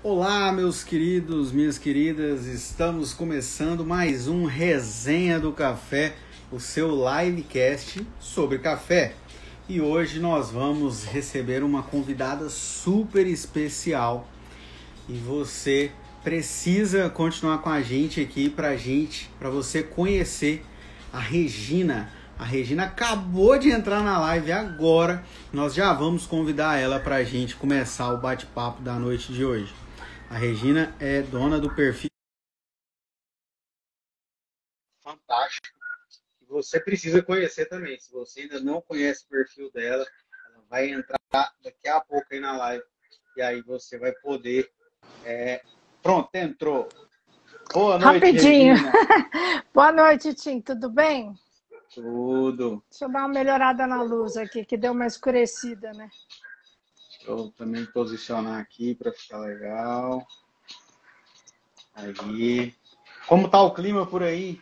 Olá, meus queridos, minhas queridas, estamos começando mais um Resenha do Café, o seu livecast sobre café. E hoje nós vamos receber uma convidada super especial e você precisa continuar com a gente aqui pra gente, para você conhecer a Regina. A Regina acabou de entrar na live agora. Nós já vamos convidar ela para a gente começar o bate-papo da noite de hoje. A Regina é dona do perfil fantástico. Você precisa conhecer também. Se você ainda não conhece o perfil dela, ela vai entrar daqui a pouco aí na live. E aí você vai poder. É... Pronto, entrou. Boa noite. Rapidinho. Boa noite, Tim. Tudo bem? Tudo. Deixa eu dar uma melhorada na luz aqui, que deu uma escurecida, né? Eu também posicionar aqui para ficar legal. Aí. Como tá o clima por aí?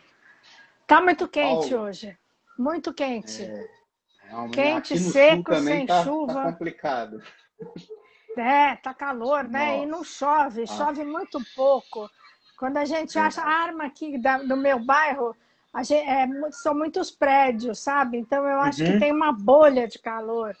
Tá muito quente Paulo. hoje. Muito quente. É, quente, seco, sem tá, chuva. Tá complicado. É, tá calor, né? Nossa. E não chove, ah. chove muito pouco. Quando a gente é. acha arma aqui da, do meu bairro, gente, é, são muitos prédios, sabe? Então eu acho uhum. que tem uma bolha de calor.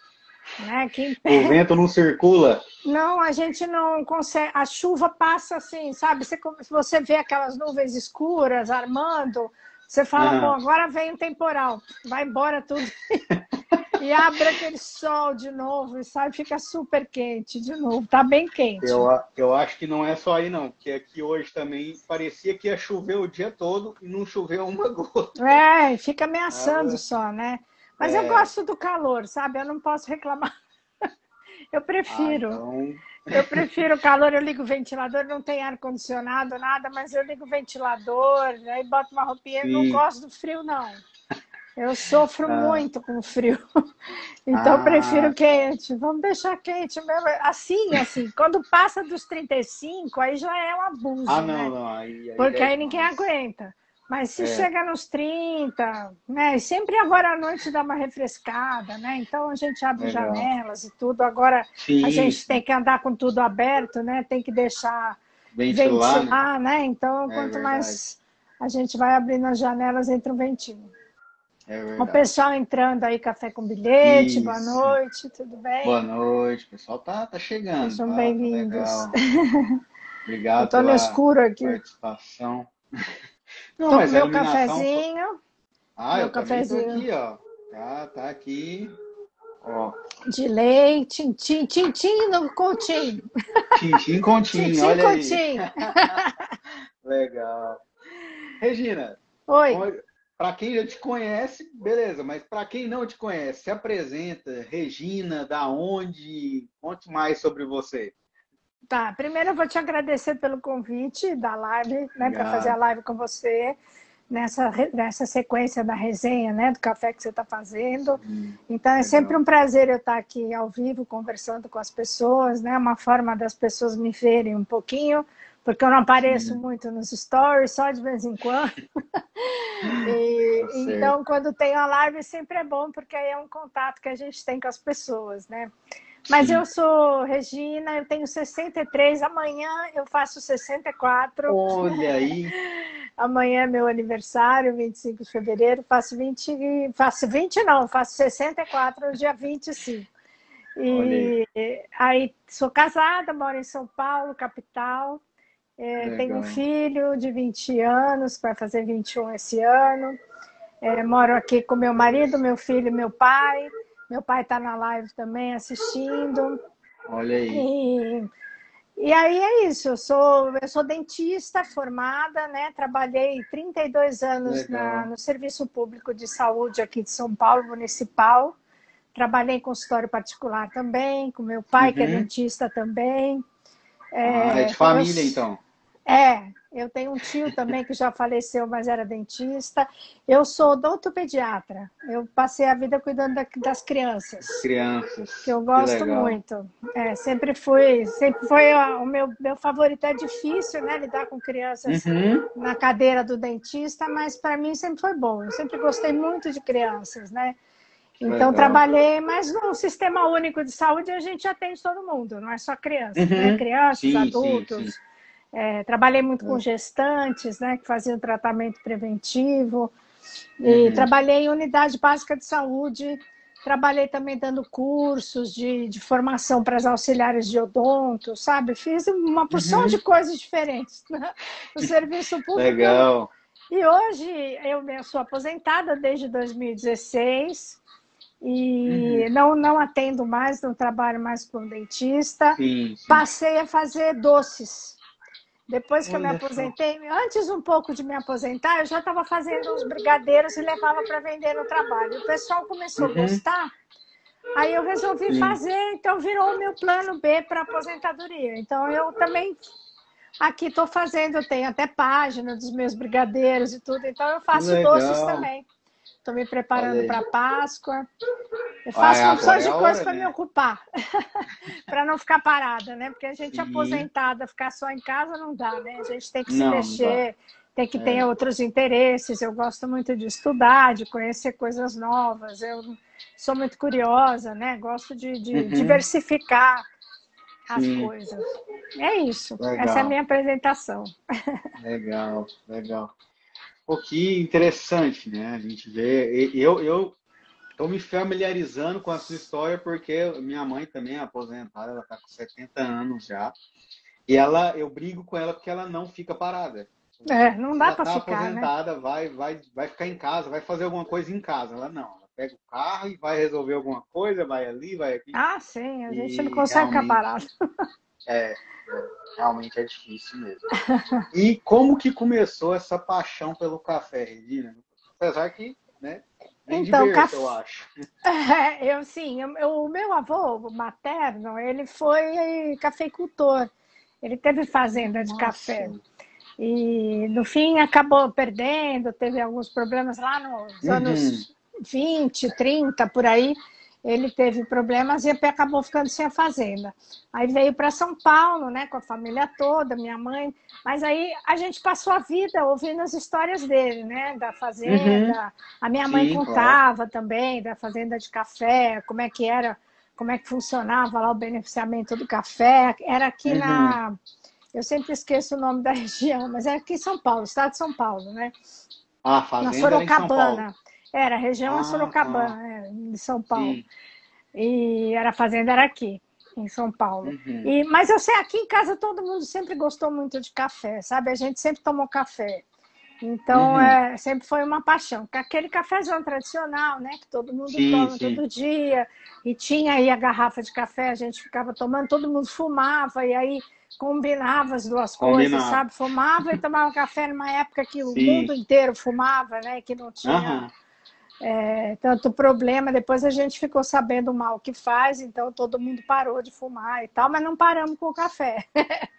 Né? Que o vento não circula? Não, a gente não consegue. A chuva passa assim, sabe? Você, você vê aquelas nuvens escuras armando, você fala, bom, agora vem um temporal, vai embora tudo. e abre aquele sol de novo e sai, fica super quente de novo, tá bem quente. Eu, eu acho que não é só aí não, porque aqui hoje também parecia que ia chover o dia todo e não choveu uma gota. É, fica ameaçando ah, só, né? Mas é... eu gosto do calor, sabe? Eu não posso reclamar. Eu prefiro. Ah, então... Eu prefiro o calor, eu ligo o ventilador, não tem ar-condicionado, nada, mas eu ligo o ventilador, aí boto uma roupinha, Sim. não gosto do frio, não. Eu sofro ah. muito com frio. Então ah. prefiro quente. Vamos deixar quente mesmo. Assim, assim, quando passa dos 35, aí já é um abuso. Ah, não, né? não. Aí, aí Porque é aí ninguém aguenta. Mas se é. chega nos 30, né? sempre agora à noite dá uma refrescada, né? Então a gente abre Legal. janelas e tudo. Agora Sim. a gente tem que andar com tudo aberto, né? Tem que deixar ventilar, ventilar né? né? Então, é quanto verdade. mais a gente vai abrindo as janelas, entra um ventinho. É o pessoal entrando aí, café com bilhete, Isso. boa noite, tudo bem? Boa noite, o pessoal tá, tá chegando. Sejam tá, bem-vindos. Tá Obrigado tô no escuro aqui. participação. Não, Tô mas meu cafezinho. Ah, meu eu cafezinho. aqui, ó. Tá, tá aqui. Ó. De leite, tim, tim, tim no continho. Tintim continho, olha continho. aí. Legal. Regina. Oi. Para quem já te conhece, beleza, mas para quem não te conhece, se apresenta, Regina, da onde? Conte mais sobre você. Tá, primeiro eu vou te agradecer pelo convite da live, né, para fazer a live com você, nessa, nessa sequência da resenha, né, do café que você está fazendo. Hum, então é legal. sempre um prazer eu estar aqui ao vivo, conversando com as pessoas, né, uma forma das pessoas me verem um pouquinho, porque eu não apareço Sim. muito nos stories, só de vez em quando. e, então, quando tem a live, sempre é bom, porque aí é um contato que a gente tem com as pessoas, né? Mas eu sou Regina, eu tenho 63, amanhã eu faço 64. Olha aí! amanhã é meu aniversário, 25 de fevereiro, faço 20, faço 20 não, faço 64 no dia 25. E aí. aí sou casada, moro em São Paulo, capital. É, tenho um filho de 20 anos, vai fazer 21 esse ano. É, moro aqui com meu marido, meu filho e meu pai. Meu pai está na live também assistindo. Olha aí. E, e aí é isso, eu sou, eu sou dentista formada, né? Trabalhei 32 anos na, no Serviço Público de Saúde aqui de São Paulo, municipal. Trabalhei em consultório particular também, com meu pai, uhum. que é uhum. dentista também. É, ah, é de família, eu, então. É, eu tenho um tio também que já faleceu, mas era dentista. Eu sou odontopediatra. Eu passei a vida cuidando das crianças. Crianças. Que eu gosto que muito. É, sempre fui, sempre foi o meu, meu favorito. É difícil, né, lidar com crianças uhum. na cadeira do dentista, mas para mim sempre foi bom. Eu sempre gostei muito de crianças, né? Então, Legal. trabalhei, mas no Sistema Único de Saúde a gente atende todo mundo, não é só crianças, né? uhum. né? Crianças, sim, adultos. Sim, sim. É, trabalhei muito com é. gestantes, né? Que faziam tratamento preventivo. E uhum. trabalhei em unidade básica de saúde. Trabalhei também dando cursos de, de formação para as auxiliares de odonto, sabe? Fiz uma porção uhum. de coisas diferentes né? no serviço público. Legal. E hoje eu sou aposentada desde 2016 e uhum. não, não atendo mais, não trabalho mais com dentista. Sim, sim. Passei a fazer doces. Depois que Olha eu me aposentei, só. antes um pouco de me aposentar, eu já estava fazendo uns brigadeiros e levava para vender no trabalho. O pessoal começou uhum. a gostar, aí eu resolvi sim. fazer, então virou o meu plano B para aposentadoria. Então eu também aqui estou fazendo, eu tenho até página dos meus brigadeiros e tudo, então eu faço doces também. Estou me preparando para Páscoa. Eu faço ah, opções de coisas para né? me ocupar, para não ficar parada, né? Porque a gente Sim. aposentada, ficar só em casa não dá, né? A gente tem que se não, mexer, tem que ter é. outros interesses. Eu gosto muito de estudar, de conhecer coisas novas. Eu sou muito curiosa, né? Gosto de, de uhum. diversificar as Sim. coisas. É isso. Legal. Essa é a minha apresentação. Legal, legal. Pô, que interessante, né? A gente vê. Eu, eu estou me familiarizando com a sua história porque minha mãe também é aposentada, ela está com 70 anos já. E ela, eu brigo com ela porque ela não fica parada. É, não dá para tá ficar, né? aposentada, né? vai, vai, vai ficar em casa, vai fazer alguma coisa em casa. Ela não, ela pega o carro e vai resolver alguma coisa, vai ali, vai aqui. Ah, sim, a gente não consegue ficar parado. É, realmente é difícil mesmo. E como que começou essa paixão pelo café, Regina? Apesar que, né, então, berço, café... eu acho. É, eu sim, eu, o meu avô materno, ele foi cafeicultor. Ele teve fazenda de Nossa. café. E no fim acabou perdendo, teve alguns problemas lá nos uhum. anos 20, 30, por aí ele teve problemas e acabou ficando sem a fazenda. Aí veio para São Paulo, né, com a família toda, minha mãe. Mas aí a gente passou a vida ouvindo as histórias dele, né, da fazenda. Uhum. A minha mãe Sim, contava claro. também da fazenda de café, como é que era, como é que funcionava lá o beneficiamento do café. Era aqui uhum. na eu sempre esqueço o nome da região, mas é aqui em São Paulo, estado de São Paulo, né? Ah, fazenda na Sorocabana. Era, a região ah, Sorocabana, ah. É, de São Paulo. Sim. E era a fazenda era aqui, em São Paulo. Uhum. E, mas eu sei, aqui em casa todo mundo sempre gostou muito de café, sabe? A gente sempre tomou café. Então, uhum. é, sempre foi uma paixão. Aquele cafezão tradicional, né? Que todo mundo sim, toma sim. todo dia. E tinha aí a garrafa de café, a gente ficava tomando, todo mundo fumava, e aí combinava as duas coisas, combinava. sabe? Fumava e tomava café numa época que sim. o mundo inteiro fumava, né? Que não tinha... Uhum é, tanto problema. Depois a gente ficou sabendo o mal que faz, então todo mundo parou de fumar e tal, mas não paramos com o café.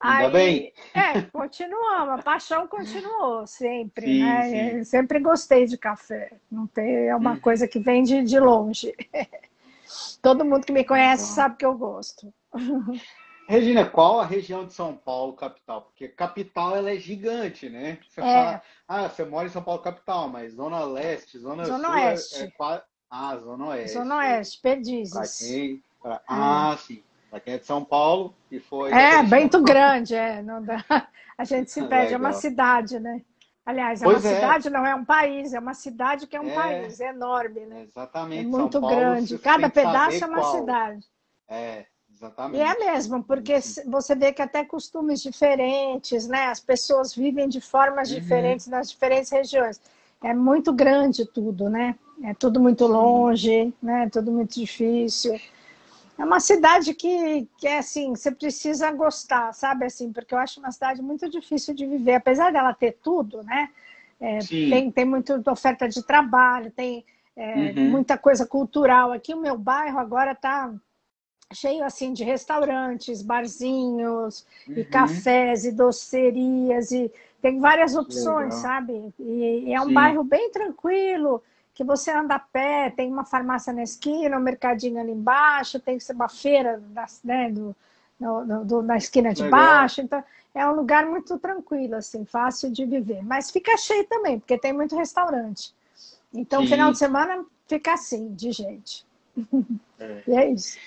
Ainda Aí, bem. É, continuamos, a paixão continuou sempre, sim, né? Sim. Sempre gostei de café. Não tem, é uma hum. coisa que vem de, de longe. Todo mundo que me conhece sabe que eu gosto. Regina, qual a região de São Paulo capital? Porque capital ela é gigante, né? Você é. fala, ah, você mora em São Paulo capital, mas zona leste, zona, zona sul é, oeste. É, é, ah, zona oeste. Zona oeste, Perdizes. Quem, pra, ah, é. sim. Pra quem é de São Paulo e foi. É, muito grande, é. Não dá. A gente se perde, é uma cidade, né? Aliás, é pois uma é. cidade, não é um país, é uma cidade que é um é, país, é enorme, né? Exatamente. É muito Paulo, grande. Cada pedaço é uma qual. cidade. É, Exatamente. E é mesmo, porque você vê que até costumes diferentes, né? As pessoas vivem de formas uhum. diferentes nas diferentes regiões. É muito grande tudo, né? É tudo muito longe, né? Tudo muito difícil. É uma cidade que, que é assim, você precisa gostar, sabe? Assim, porque eu acho uma cidade muito difícil de viver, apesar dela ter tudo, né? É, tem, tem muita oferta de trabalho, tem é, uhum. muita coisa cultural. Aqui o meu bairro agora está cheio assim de restaurantes, barzinhos, uhum. e cafés e docerias e tem várias opções, Legal. sabe? E, e, é um Sim. bairro bem tranquilo, que você anda a pé, tem uma farmácia na esquina, um mercadinho ali embaixo, tem uma feira né, do, no, do, na esquina de Legal. baixo, então é um lugar muito tranquilo, assim, fácil de viver. Mas fica cheio também, porque tem muito restaurante. Então, Sim. final de semana fica assim, de gente. É. E é isso.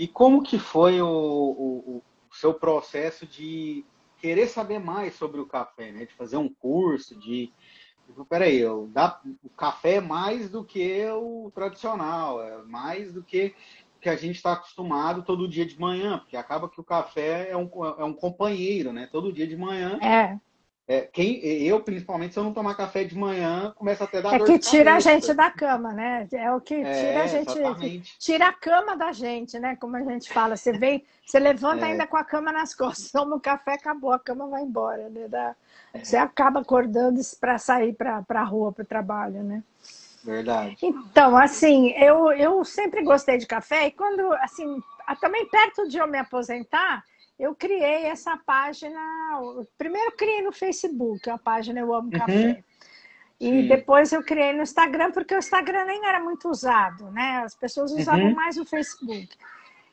E como que foi o, o, o, seu processo de querer saber mais sobre o café, né? De fazer um curso, de... Tipo, peraí, eu, dá, o café é mais do que o tradicional, é mais do que que a gente está acostumado todo dia de manhã, porque acaba que o café é um, é um companheiro, né? Todo dia de manhã. É. É, quem, eu, principalmente, se eu não tomar café de manhã, começa até a dar É que tira a gente da cama, né? É o que é, tira é, a gente. Exatamente. Tira a cama da gente, né? Como a gente fala. Você vem, você levanta é. ainda com a cama nas costas, toma um café, acabou, a cama vai embora, né? Da, é. Você acaba acordando para sair para a rua, para o trabalho, né? Verdade. Então, assim, eu, eu sempre gostei de café e quando, assim, também perto de eu me aposentar, eu criei essa página. Primeiro criei no Facebook, a página Eu Amo uhum. Café. E Sim. depois eu criei no Instagram, porque o Instagram nem era muito usado, né? As pessoas usavam uhum. mais o Facebook.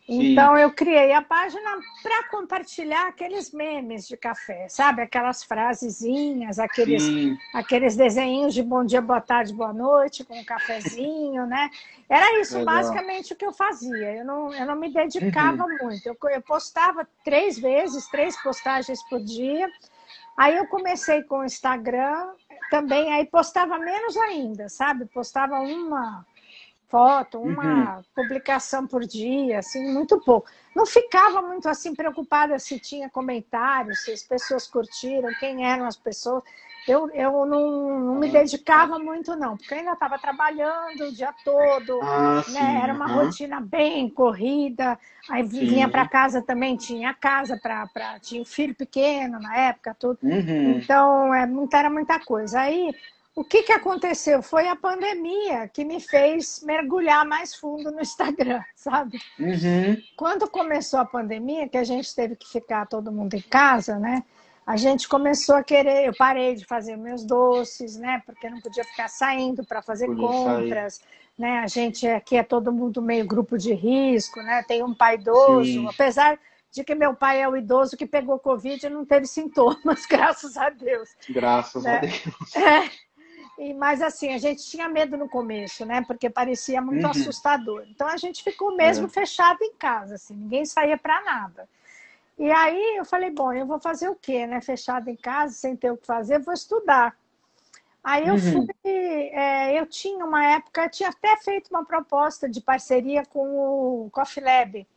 Então eu criei a página para compartilhar aqueles memes de café, sabe? Aquelas frasezinhas, aqueles, aqueles desenhos de bom dia, boa tarde, boa noite, com um cafezinho, né? Era isso Legal. basicamente o que eu fazia. Eu não, eu não me dedicava uhum. muito. Eu, eu postava três vezes, três postagens por dia. Aí eu comecei com o Instagram também, aí postava menos ainda, sabe? Postava uma foto, uma uhum. publicação por dia, assim, muito pouco. Não ficava muito assim preocupada se tinha comentários, se as pessoas curtiram, quem eram as pessoas. Eu, eu não, não me dedicava muito, não, porque eu ainda estava trabalhando o dia todo, ah, né? era uma uhum. rotina bem corrida. Aí sim. vinha para casa também, tinha casa para. Tinha um filho pequeno na época, tudo. Uhum. Então, é, era muita coisa. Aí o que, que aconteceu? Foi a pandemia que me fez mergulhar mais fundo no Instagram, sabe? Uhum. Quando começou a pandemia, que a gente teve que ficar todo mundo em casa, né? A gente começou a querer, eu parei de fazer meus doces, né? Porque não podia ficar saindo para fazer podia compras, sair. né? A gente aqui é todo mundo meio grupo de risco, né? Tem um pai idoso, Sim. apesar de que meu pai é o idoso que pegou Covid e não teve sintomas, graças a Deus. Graças né? a Deus. É. E, mas assim, a gente tinha medo no começo, né? Porque parecia muito uhum. assustador. Então a gente ficou mesmo é. fechado em casa, assim, ninguém saía para nada. E aí eu falei, bom, eu vou fazer o quê, né? Fechado em casa, sem ter o que fazer, vou estudar. Aí eu uhum. fui, é, eu tinha uma época, eu tinha até feito uma proposta de parceria com o Coffee Lab,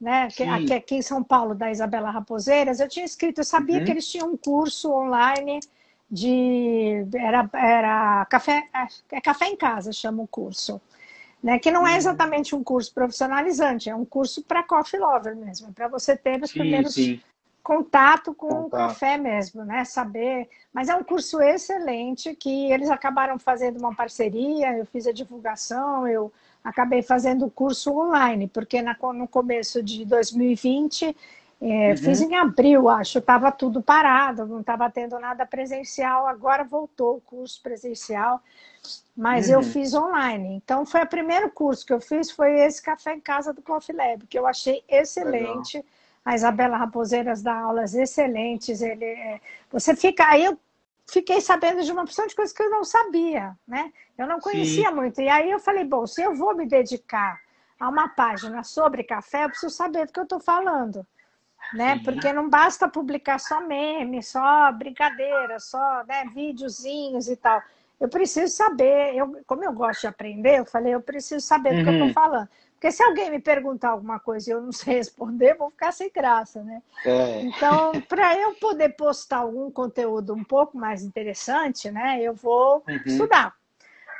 né? Que, aqui, aqui em São Paulo, da Isabela Raposeiras. Eu tinha escrito, eu sabia uhum. que eles tinham um curso online de era, era café, é, é café em casa, chama o curso. Né? Que não é uhum. exatamente um curso profissionalizante, é um curso para coffee lover mesmo, para você ter os sim, primeiros sim. contato com contato. o café mesmo, né? Saber. Mas é um curso excelente que eles acabaram fazendo uma parceria, eu fiz a divulgação, eu acabei fazendo o curso online, porque na, no começo de 2020 é, uhum. Fiz em abril, acho, estava tudo parado, não estava tendo nada presencial. Agora voltou o curso presencial, mas uhum. eu fiz online. Então, foi o primeiro curso que eu fiz, foi esse Café em Casa do Coffee Lab, que eu achei excelente. Legal. A Isabela Raposeiras dá aulas excelentes. Ele, é... você fica aí eu fiquei sabendo de uma opção de coisas que eu não sabia, né? Eu não conhecia Sim. muito. E aí eu falei, bom, se eu vou me dedicar a uma página sobre café, eu preciso saber do que eu estou falando né? Porque não basta publicar só meme, só brincadeira, só né, videozinhos e tal. Eu preciso saber, eu, como eu gosto de aprender, eu falei, eu preciso saber uhum. do que eu estou uhum. falando. Porque se alguém me perguntar alguma coisa e eu não sei responder, vou ficar sem graça, né? É. Então, para eu poder postar algum conteúdo um pouco mais interessante, né, eu vou uhum. estudar.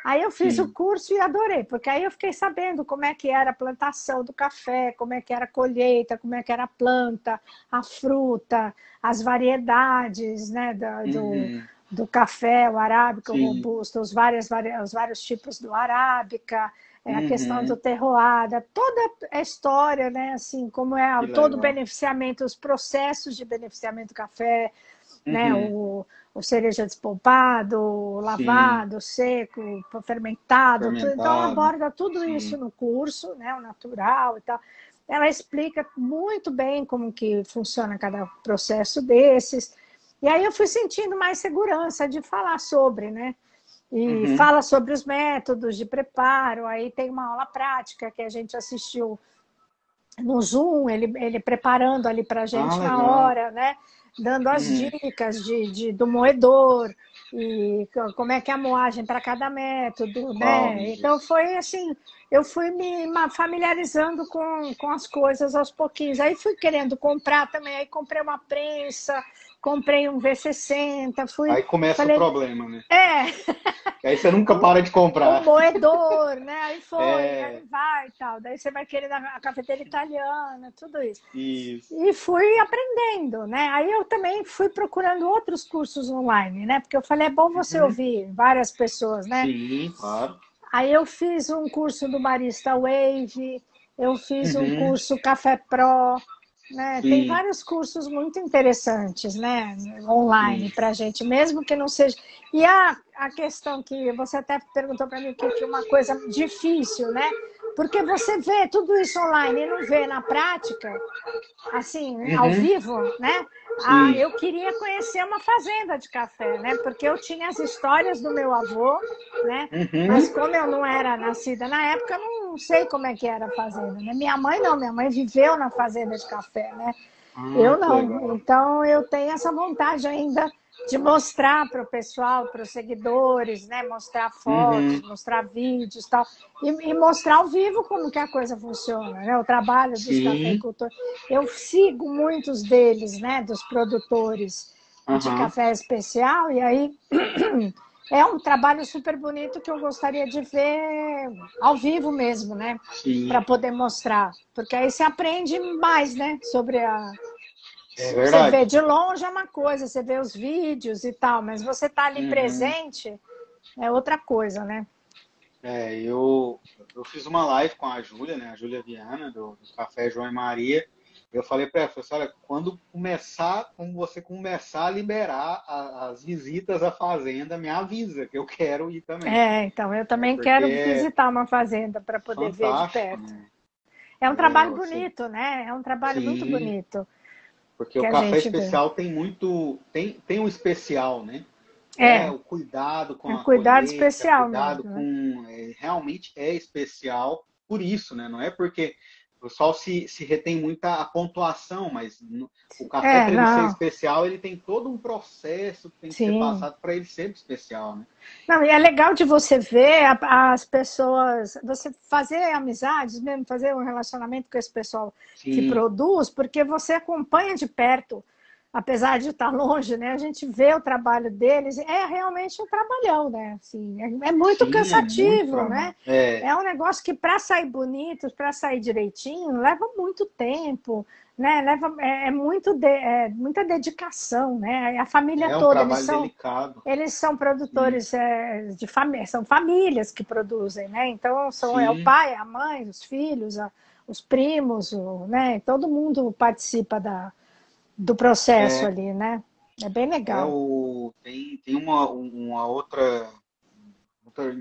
Aí eu fiz Sim. o curso e adorei, porque aí eu fiquei sabendo como é que era a plantação do café, como é que era a colheita, como é que era a planta, a fruta, as variedades né, do, uhum. do café, o arábica, Sim. o robusto, os vários, os vários tipos do arábica, é, a uhum. questão do terroada, toda a história, né, assim, como é que todo o beneficiamento, os processos de beneficiamento do café, uhum. né, o o cereja despolpado, lavado, Sim. seco, fermentado, fermentado. Tudo. então ela aborda tudo Sim. isso no curso, né, o natural e tal. Ela explica muito bem como que funciona cada processo desses. E aí eu fui sentindo mais segurança de falar sobre, né? e uhum. fala sobre os métodos de preparo. Aí tem uma aula prática que a gente assistiu no Zoom, ele, ele preparando ali para a gente ah, na hora, né? Dando as hum. dicas de, de, do moedor e como é que é a moagem para cada método, né? Oh, então foi assim, eu fui me familiarizando com, com as coisas aos pouquinhos. Aí fui querendo comprar também, aí comprei uma prensa, comprei um V60, fui. Aí começa falei, o problema, né? É. Aí você nunca para de comprar. O moedor, né? Aí foi, é... aí vai e tal. Daí você vai querer a cafeteira italiana, tudo isso. Isso. E fui aprendendo, né? Aí eu também fui procurando outros cursos online, né? Porque eu falei, é bom você uhum. ouvir várias pessoas, né? Sim, claro. Aí eu fiz um curso do Barista Wave, eu fiz uhum. um curso Café Pro, né? Tem vários cursos muito interessantes, né? Online para a gente, mesmo que não seja. E a, a questão que você até perguntou para mim que é uma coisa difícil, né? Porque você vê tudo isso online e não vê na prática, assim, uhum. ao vivo, né? Ah, eu queria conhecer uma fazenda de café, né? Porque eu tinha as histórias do meu avô, né? Uhum. Mas como eu não era nascida na época, eu não sei como é que era a fazenda, né? Minha mãe não, minha mãe viveu na fazenda de café, né? Ah, eu não. Então eu tenho essa vontade ainda de mostrar para o pessoal, para os seguidores, né? Mostrar fotos, uhum. mostrar vídeos tal, e, e, mostrar ao vivo como que a coisa funciona, né? O trabalho dos Sim. cafeicultores. Eu sigo muitos deles, né? Dos produtores uhum. de café especial, e aí é um trabalho super bonito que eu gostaria de ver ao vivo mesmo, né? Para poder mostrar, porque aí você aprende mais, né? Sobre a é você vê de longe é uma coisa, você vê os vídeos e tal, mas você tá ali uhum. presente é outra coisa, né? É, eu, eu fiz uma live com a Júlia, né? A Júlia Viana, do, do, Café João e Maria. Eu falei para ela, assim, olha, quando começar, quando você começar a liberar a, as visitas à fazenda, me avisa, que eu quero ir também. É, então, eu também é quero visitar uma fazenda para poder ver de perto. Né? É um trabalho é, bonito, né? É um trabalho Sim. muito bonito. Porque o café especial vê. tem muito. Tem, tem um especial, né? É. é o cuidado com é a cuidado colheita, especial cuidado mesmo, né? com é, realmente é especial por isso, né? Não é porque pessoal se, se retém muito a, pontuação, mas no, o café é, para ele ser especial, ele tem todo um processo que tem que Sim. ser passado para ele ser especial, né? Não, e é legal de você ver as pessoas, você fazer amizades mesmo, fazer um relacionamento com esse pessoal Sim. que produz, porque você acompanha de perto apesar de estar longe, né? A gente vê o trabalho deles, é realmente um trabalhão, né? Assim, é, é muito Sim, cansativo, é muito, né? É. é. um negócio que para sair bonito, para sair direitinho, leva muito tempo, né? Leva é, é muito de, é, muita dedicação, né? A família é um toda, eles são delicado. eles são produtores é, de família, são famílias que produzem, né? Então são é o pai, a mãe, os filhos, a, os primos, o, né? Todo mundo participa da do processo é, ali, né? É bem legal. É o, tem, tem uma, uma outra, outra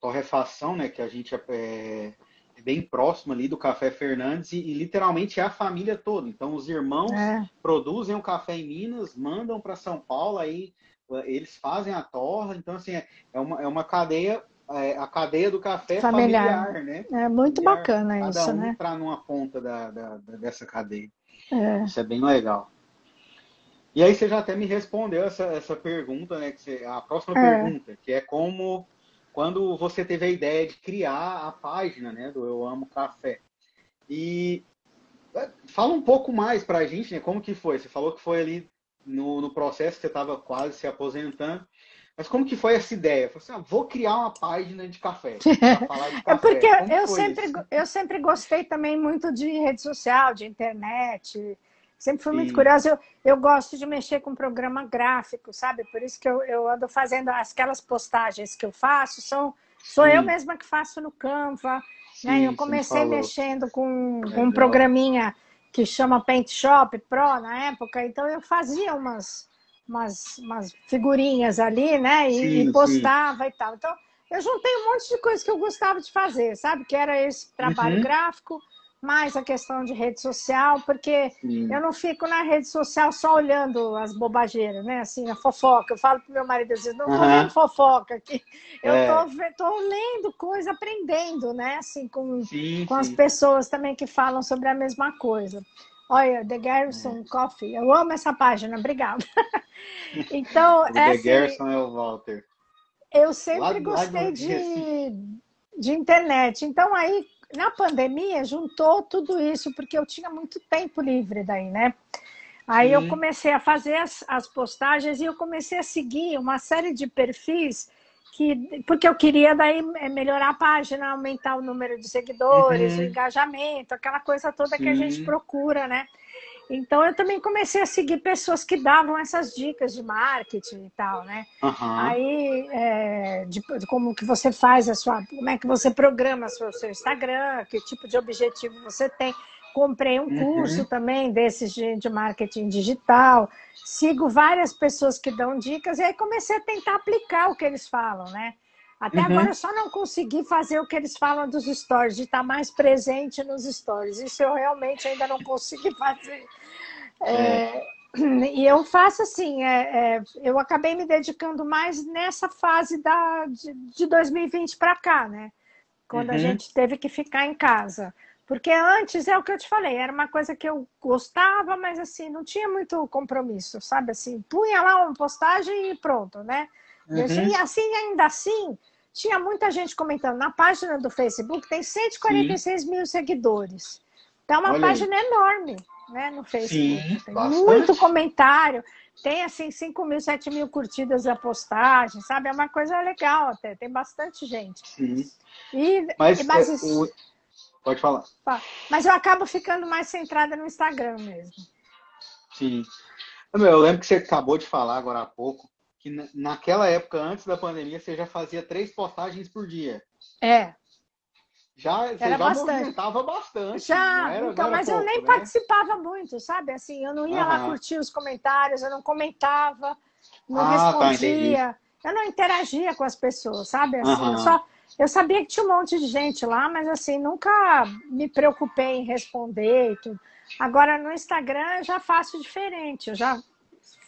torrefação, né? Que a gente é, é, é bem próximo ali do Café Fernandes e, e, literalmente é a família toda. Então os irmãos é. produzem o café em Minas, mandam para São Paulo, aí eles fazem a torra. Então assim é, é uma, é uma cadeia é, a cadeia do café familiar, familiar né? É muito familiar, bacana cada isso, um né? Um numa ponta da, da, dessa cadeia. É. Isso é bem legal. E aí você já até me respondeu essa, essa pergunta, né? Que você, a próxima é. pergunta, que é como quando você teve a ideia de criar a página, né, do Eu Amo Café. E é, fala um pouco mais para a gente, né? Como que foi? Você falou que foi ali no, no processo que você estava quase se aposentando. Mas como que foi essa ideia? Falei assim, ah, vou criar uma página de café. De café. É porque eu sempre, eu sempre gostei também muito de rede social, de internet. Sempre fui muito curiosa. Eu, eu gosto de mexer com programa gráfico, sabe? Por isso que eu, eu ando fazendo aquelas postagens que eu faço, são, sou Sim. eu mesma que faço no Canva. Sim, né? Eu comecei mexendo com, com, um programinha que chama Paint Shop Pro na época, então eu fazia umas, umas, umas figurinhas ali, né? E, sim, e postava sim. e tal. Então, eu juntei um monte de coisas que eu gostava de fazer, sabe? Que era esse trabalho uhum. gráfico mais a questão de rede social, porque Sim. eu não fico na rede social só olhando as bobageiras, né? Assim, a fofoca. Eu falo pro meu marido assim, não tô uhum. vendo fofoca aqui. Eu é. tô, tô lendo coisa, aprendendo, né? Assim, com, com as pessoas também que falam sobre a mesma coisa. Olha, The Garrison é. Coffee. Eu amo essa página, obrigada. então, o é The Garrison é o Walter. Eu sempre lá, gostei lá de, de internet. Então, aí, na pandemia, juntou tudo isso, porque eu tinha muito tempo livre daí, né? Aí Sim. eu comecei a fazer as, as postagens e eu comecei a seguir uma série de perfis que porque eu queria daí é, melhorar a página, aumentar o número de seguidores, uhum. o engajamento, aquela coisa toda Sim. que a gente procura, né? Então eu também comecei a seguir pessoas que davam essas dicas de marketing e tal, né? Uhum. Aí é, de, de, como que você faz a sua, como é que você programa o seu Instagram, que tipo de objetivo você tem. Comprei um curso uhum. também desses de, de marketing digital. Sigo várias pessoas que dão dicas e aí comecei a tentar aplicar o que eles falam, né? Até uhum. agora eu só não consegui fazer o que eles falam dos stories, de estar mais presente nos stories. Isso eu realmente ainda não consegui fazer. É. É, e eu faço assim, é, é, eu acabei me dedicando mais nessa fase da, de, de 2020 para cá, né? Quando uhum. a gente teve que ficar em casa. Porque antes é o que eu te falei, era uma coisa que eu gostava, mas assim, não tinha muito compromisso, sabe? Assim, punha lá uma postagem e pronto, né? Uhum. E assim, ainda assim, tinha muita gente comentando. Na página do Facebook tem 146 Sim. mil seguidores. Então, é uma Olha página aí. enorme, né? No Facebook. Sim, tem bastante. muito comentário. Tem, assim, 5 mil, 7 mil curtidas da postagem, sabe? É uma coisa legal até. Tem bastante gente. Sim. E, mas, mas é, o Pode falar. Mas eu acabo ficando mais centrada no Instagram mesmo. Sim. Eu lembro que você acabou de falar agora há pouco que naquela época, antes da pandemia, você já fazia três postagens por dia. É. Já, você era já bastante. movimentava bastante. Já, era, então, mas pouco, eu nem né? participava muito, sabe? Assim, eu não ia lá curtir os comentários, eu não comentava, não ah, tá, respondia. Tá, eu não interagia com as pessoas, sabe? Assim, eu só eu sabia que tinha um monte de gente lá, mas assim, nunca me preocupei em responder e tudo. Agora no Instagram eu já faço diferente, eu já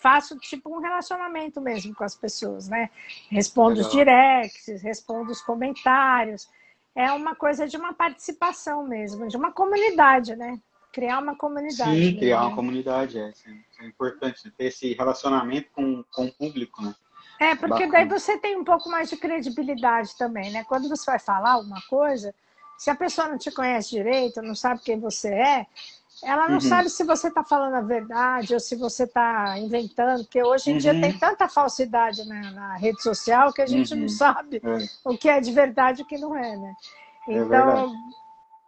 faço tipo um relacionamento mesmo com as pessoas, né? Respondo Legal. os directs, respondo os comentários. É uma coisa de uma participação mesmo, de uma comunidade, né? Criar uma comunidade. Sim, né? criar uma comunidade, é, é importante ter esse relacionamento com, com o público, né? É, porque Bacana. daí você tem um pouco mais de credibilidade também, né? Quando você vai falar alguma coisa, se a pessoa não te conhece direito, não sabe quem você é, ela não uhum. sabe se você está falando a verdade ou se você está inventando, porque hoje em uhum. dia tem tanta falsidade né, na rede social que a gente uhum. não sabe é. o que é de verdade e o que não é, né? É então, é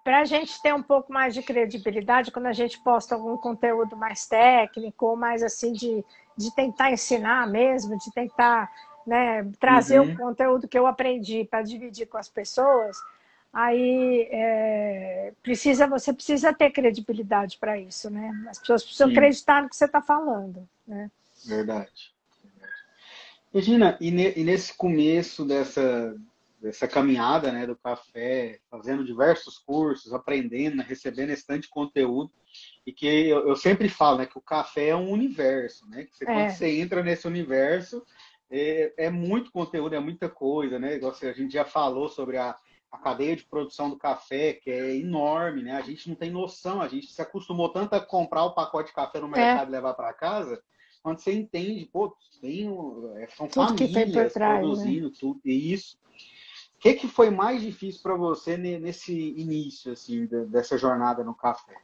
para a gente ter um pouco mais de credibilidade, quando a gente posta algum conteúdo mais técnico ou mais assim de de tentar ensinar mesmo, de tentar né, trazer uhum. o conteúdo que eu aprendi para dividir com as pessoas, aí é, precisa, você precisa ter credibilidade para isso, né? As pessoas precisam Sim. acreditar no que você está falando, né? Verdade. Regina, e, ne, e, nesse começo dessa, dessa caminhada né, do café, fazendo diversos cursos, aprendendo, recebendo esse tanto de conteúdo, e que eu, eu, sempre falo, né, que o café é um universo, né? Que você, é. quando você entra nesse universo, é, é, muito conteúdo, é muita coisa, né? Igual a gente já falou sobre a, a cadeia de produção do café, que é enorme, né? A gente não tem noção, a gente se acostumou tanto a comprar o pacote de café no mercado é. e levar para casa, quando você entende, pô, tem, é, são tudo famílias trás, né? produzindo né? tudo, e isso. O que, que foi mais difícil para você nesse início, assim, dessa jornada no café?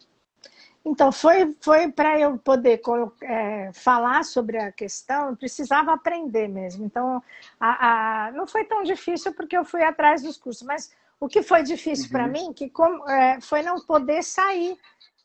Então, foi, foi para eu poder é, falar sobre a questão, eu precisava aprender mesmo. Então, a, a, não foi tão difícil porque eu fui atrás dos cursos, mas o que foi difícil uhum. para mim que como, é, foi não poder sair,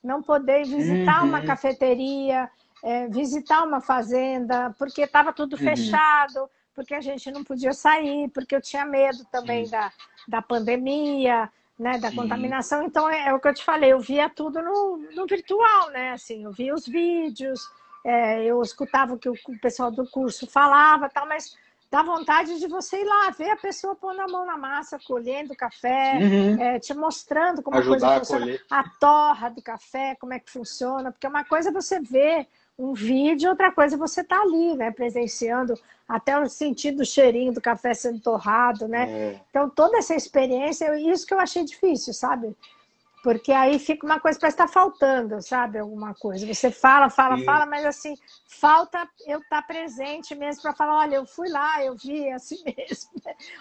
não poder visitar uhum. uma cafeteria, é, visitar uma fazenda, porque estava tudo uhum. fechado, porque a gente não podia sair, porque eu tinha medo também da, da pandemia né, da Sim. contaminação. Então, é, é, o que eu te falei, eu via tudo no, no virtual, né? Assim, eu via os vídeos, é, eu escutava o que o, o pessoal do curso falava, tal, mas dá vontade de você ir lá, ver a pessoa pondo a mão na massa, colhendo café, uhum. é, te mostrando como Ajudar a coisa funciona. A, a torra do café, como é que funciona, porque uma coisa é você ver um vídeo, outra coisa é você tá ali, né, presenciando até o sentido do cheirinho do café sendo torrado, né? É. Então toda essa experiência, isso que eu achei difícil, sabe? Porque aí fica uma coisa para estar faltando, sabe? Alguma coisa. Você fala, fala, fala, mas assim, falta eu estar presente mesmo para falar, olha, eu fui lá, eu vi assim mesmo.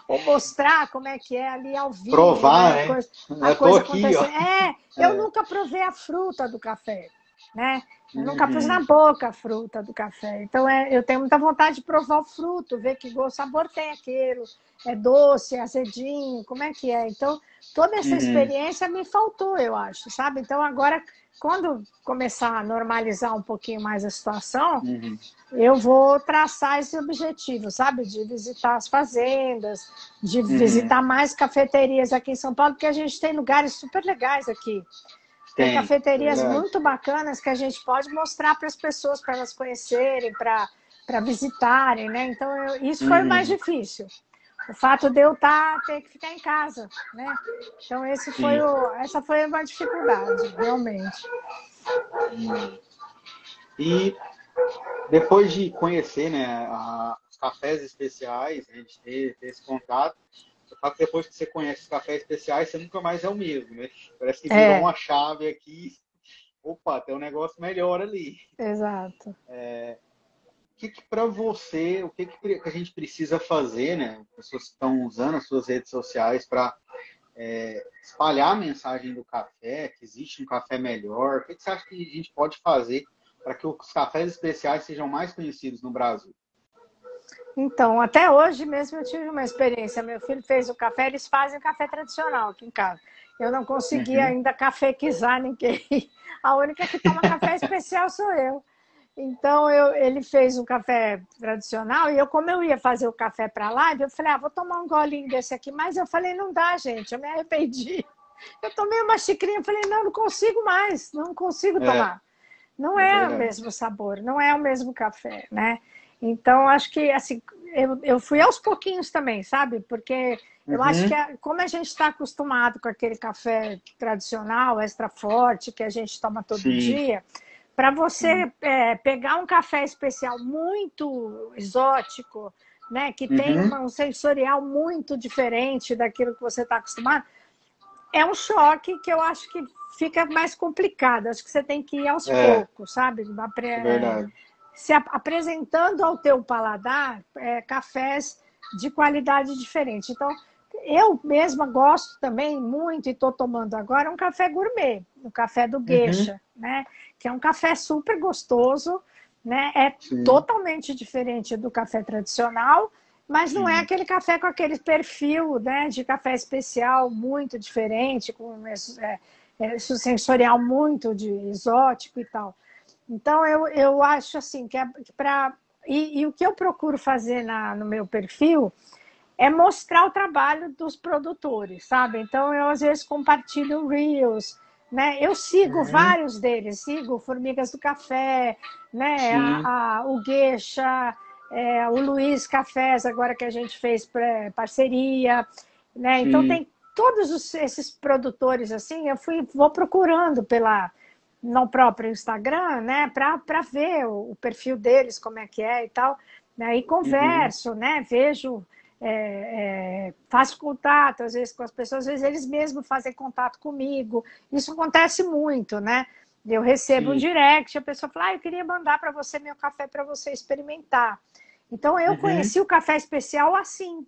Ou mostrar como é que é ali ao vivo. Provar, né? A coisa, a coisa aqui, É, eu é. nunca provei a fruta do café, né? Eu nunca pus na uhum. boca a fruta do café. Então, é, eu tenho muita vontade de provar o fruto, ver que gosto, sabor tem aquilo. É doce, é azedinho, como é que é? Então, toda essa uhum. experiência me faltou, eu acho, sabe? Então, agora, quando começar a normalizar um pouquinho mais a situação, uhum. eu vou traçar esse objetivo, sabe? De visitar as fazendas, de uhum. visitar mais cafeterias aqui em São Paulo, porque a gente tem lugares super legais aqui. Tem, tem cafeterias é muito bacanas que a gente pode mostrar para as pessoas, para elas conhecerem, para visitarem, né? Então, eu, isso foi uhum. o mais uhum. difícil. O fato de eu tá, ter que ficar em casa, né? Então, esse foi o, essa foi uma dificuldade, realmente. E depois de conhecer né, a, os cafés especiais, a gente ter, ter esse contato, só que depois que você conhece os cafés especiais, você nunca mais é o mesmo, né? Parece que virou é. uma chave aqui. Opa, tem um negócio melhor ali. Exato. É, o que, que para você, o que, que a gente precisa fazer, né? Pessoas que estão usando as suas redes sociais para é, espalhar a mensagem do café, que existe um café melhor. O que, que você acha que a gente pode fazer para que os cafés especiais sejam mais conhecidos no Brasil? Então, até hoje mesmo eu tive uma experiência. Meu filho fez o café, eles fazem o café tradicional aqui em casa. Eu não consegui uhum. ainda cafequizar ninguém. A única que toma café especial sou eu. Então, eu, ele fez um café tradicional e eu, como eu ia fazer o café para live, eu falei, ah, vou tomar um golinho desse aqui. Mas eu falei, não dá, gente, eu me arrependi. Eu tomei uma xicrinha, falei, não, não consigo mais, não consigo é. tomar. Não é, é o mesmo sabor, não é o mesmo café, né? Então, acho que assim, eu, eu fui aos pouquinhos também, sabe? Porque eu uhum. acho que é, como a gente está acostumado com aquele café tradicional, extra forte, que a gente toma todo Sim. dia, para você uhum. é, pegar um café especial muito exótico, né, que uhum. tem um sensorial muito diferente daquilo que você está acostumado, é um choque que eu acho que fica mais complicado. Acho que você tem que ir aos é. poucos, sabe? É verdade se apresentando ao teu paladar é, cafés de qualidade diferente. Então, eu mesma gosto também muito e estou tomando agora um café gourmet, o café do Geisha, uhum. né? Que é um café super gostoso, né? É Sim. totalmente diferente do café tradicional, mas não é aquele café com aquele perfil, né? De café especial muito diferente, com é, é, sensorial muito de exótico e tal. Então, eu, eu acho assim que, é, para. E, e, o que eu procuro fazer na, no meu perfil é mostrar o trabalho dos produtores, sabe? Então, eu às vezes compartilho Reels, né? Eu sigo uhum. vários deles, sigo Formigas do Café, né? A, a, o Gueixa, é, o Luiz Cafés, agora que a gente fez parceria, né? Então, Sim. tem todos os, esses produtores assim, eu fui, vou procurando pela no próprio Instagram, né, para ver o, o, perfil deles, como é que é e tal. Né, e converso, uhum. né, vejo, é, é, faço contato às vezes com as pessoas, às vezes eles mesmos fazem contato comigo. Isso acontece muito, né? Eu recebo Sim. um direct, a pessoa fala, ah, eu queria mandar para você meu café para você experimentar. Então eu uhum. conheci o café especial assim,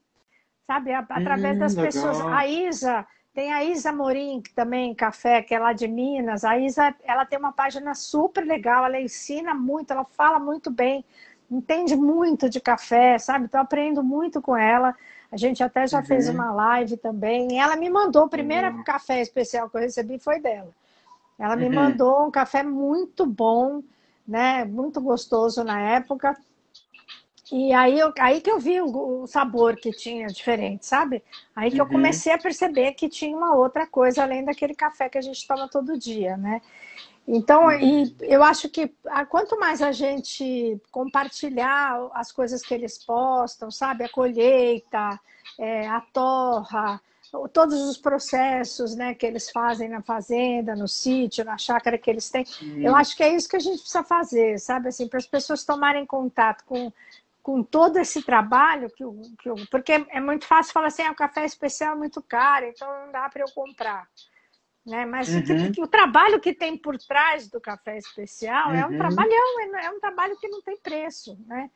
sabe? Através hum, das legal. pessoas. A Isa tem a Isa Morim, que também café, que é lá de Minas. A Isa, ela tem uma página super legal, ela ensina muito, ela fala muito bem, entende muito de café, sabe? Então aprendo muito com ela. A gente até já uhum. fez uma live também. Ela me mandou, o primeiro uhum. café especial que eu recebi foi dela. Ela me uhum. mandou um café muito bom, né? Muito gostoso na época. E aí, eu, aí que eu vi o, o, sabor que tinha diferente, sabe? Aí que uhum. eu comecei a perceber que tinha uma outra coisa além daquele café que a gente toma todo dia, né? Então, e eu acho que quanto mais a gente compartilhar as coisas que eles postam, sabe? A colheita, é, a torra, todos os processos né, que eles fazem na fazenda, no sítio, na chácara que eles têm. Sim. Eu acho que é isso que a gente precisa fazer, sabe? Assim, para as pessoas tomarem contato com, com todo esse trabalho, que, que, porque é muito fácil falar assim, ah, o café especial é muito caro, então não dá para eu comprar. Né? Mas uhum. o, o, trabalho que tem por trás do café especial uhum. é um uhum. trabalhão, é, é um trabalho que não tem preço, né?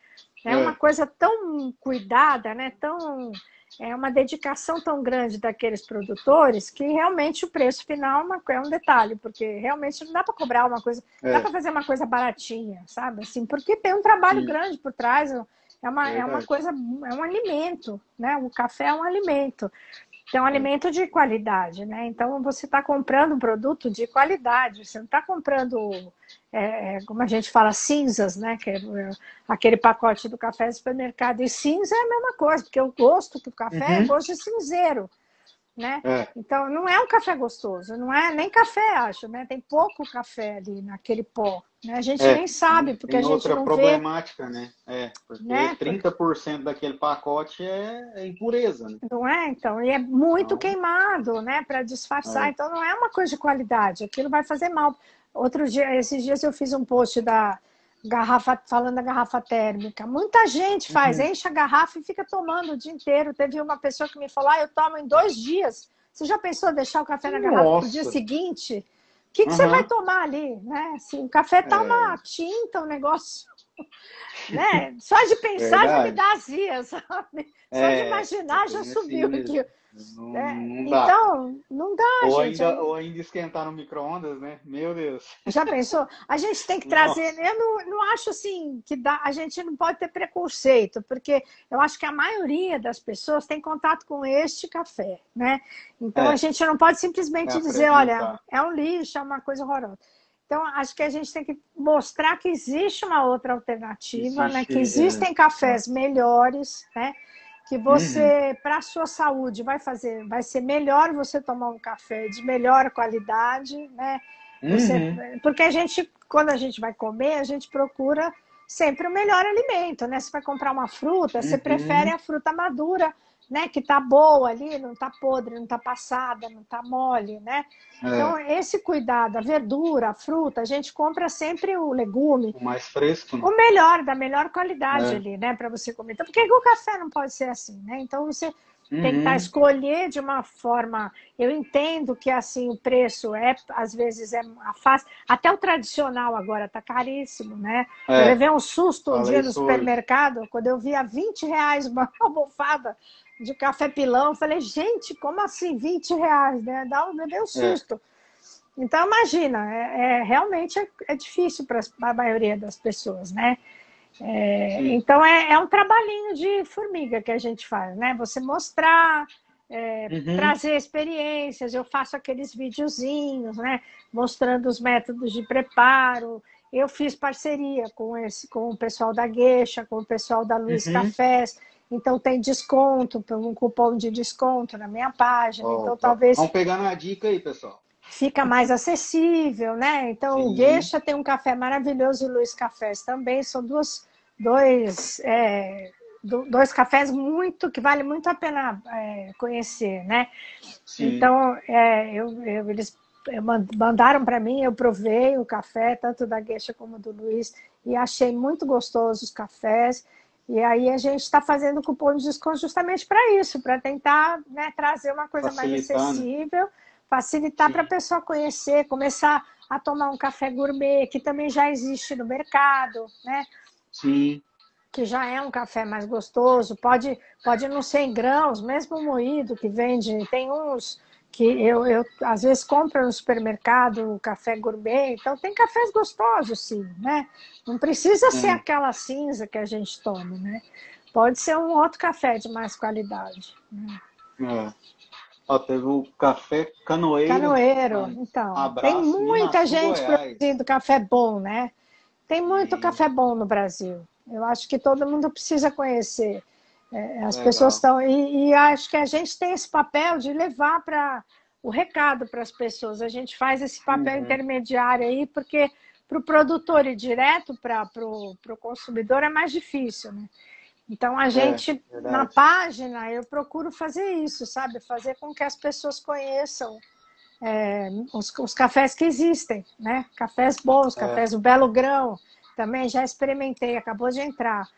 É, é, uma coisa tão cuidada, né? Tão é uma dedicação tão grande daqueles produtores que realmente o preço final é, uma, é um detalhe, porque realmente não dá para cobrar uma coisa, não é. dá para fazer uma coisa baratinha, sabe? Assim, porque tem um trabalho Sim. grande por trás, é uma, é uma coisa, é um alimento, né? O café é um alimento. É um alimento de qualidade, né? Então você está comprando um produto de qualidade, você não está comprando, é, é, como a gente fala, cinzas, né? Que é, é aquele pacote do café do supermercado. E cinza é a mesma coisa, porque o gosto do café é uhum. é gosto de cinzeiro né? É. Então não é um café gostoso, não é nem café, acho, né? Tem pouco café ali naquele pó? A gente é. nem sabe porque a gente outra não problemática, vê. né? É, porque né? 30% daquele pacote é, é, impureza, né? Não é, então, e é muito então... queimado, né, para disfarçar. É. Então não é uma coisa de qualidade, aquilo vai fazer mal. Outro dia, esses dias eu fiz um post da garrafa, falando da garrafa térmica. Muita gente faz, uhum. enche a garrafa e fica tomando o dia inteiro. Teve uma pessoa que me falou: ah, eu tomo em dois dias. Você já pensou em deixar o café na garrafa no dia seguinte? O que, que uhum. você vai tomar ali? Né? Assim, o café tá é. uma tinta, um negócio. né? Só de pensar Verdade. já me dá azia, sabe? Só é, de imaginar já subiu aqui não, é, não então, não dá, ou gente. Ainda, ou ainda esquentar no micro-ondas, né? Meu Deus. Já pensou? A gente tem que trazer. Nossa. Eu não, não acho assim que dá, a gente não pode ter preconceito, porque eu acho que a maioria das pessoas tem contato com este café, né? Então é. a gente não pode simplesmente é dizer, olha, é um lixo, é uma coisa horrorosa. Então, acho que a gente tem que mostrar que existe uma outra alternativa, existe, né? Que existem é. cafés melhores, né? Que você, uhum. para a sua saúde, vai fazer, vai ser melhor você tomar um café de melhor qualidade, né? Você, uhum. Porque a gente, quando a gente vai comer, a gente procura sempre o melhor alimento, né? Você vai comprar uma fruta, uhum. você prefere a fruta madura, né, que tá boa ali, não tá podre, não tá passada, não tá mole, né? É. Então, esse cuidado, a verdura, a fruta, a gente compra sempre o legume. O mais fresco. Né? O melhor, da melhor qualidade é. ali, né, para você comer. Então, porque o café não pode ser assim, né? Então, você uhum. tentar escolher de uma forma. Eu entendo que assim o preço é, às vezes, é fácil. Até o tradicional agora tá caríssimo, né? É. Eu levei um susto um dia no supermercado, hoje. quando eu vi a 20 reais uma almofada de café pilão. falei, gente, como assim 20 reais, né? Dá um, deu um é. susto. É. Então, imagina, é, é realmente é, é difícil para a maioria das pessoas, né? É, então, é, é, um trabalhinho de formiga que a gente faz, né? Você mostrar, uhum. trazer experiências. Eu faço aqueles videozinhos, né? Mostrando os métodos de preparo. Eu fiz parceria com, esse, com o pessoal da Gueixa, com o pessoal da Luiz uhum. Cafés então tem desconto, um cupom de desconto na minha página. Oh, então talvez. Vamos pegar uma dica aí, pessoal. Fica mais acessível, né? Então Sim. o Gueixa tem um café maravilhoso e o Luiz Cafés também. São duas, dois, é, dois cafés muito que vale muito a pena é, conhecer, né? Sim. Então é, eu, eu, eles mandaram para mim, eu provei o café, tanto da Gueixa como do Luiz, e achei muito gostoso os cafés. E aí a gente está fazendo cupom de desconto justamente para isso, para tentar né, trazer uma coisa mais acessível, facilitar para a pessoa conhecer, começar a tomar um café gourmet, que também já existe no mercado, né? Sim. Que já é um café mais gostoso, pode, pode não ser em grãos, mesmo moído, que vende, tem uns que eu, eu às vezes compro no supermercado café gourmet, então tem cafés gostosos, sim, né? Não precisa ser aquela cinza que a gente toma, né? Pode ser um outro café de mais qualidade. Né? É. Ó, teve o café canoeiro. Canoeiro, então. Abraço, tem muita gente Goiás. produzindo café bom, né? Tem muito sim. café bom no Brasil. Eu acho que todo mundo precisa conhecer. É, as Legal. pessoas estão. E, e, acho que a gente tem esse papel de levar para o recado para as pessoas. A gente faz esse papel uhum. intermediário aí, porque para o produtor e direto para o consumidor é mais difícil, né? Então a é, gente é, na página eu procuro fazer isso, sabe? Fazer com que as pessoas conheçam é, os, os, cafés que existem, né? Cafés bons, é. cafés do Belo Grão, também já experimentei, acabou de entrar.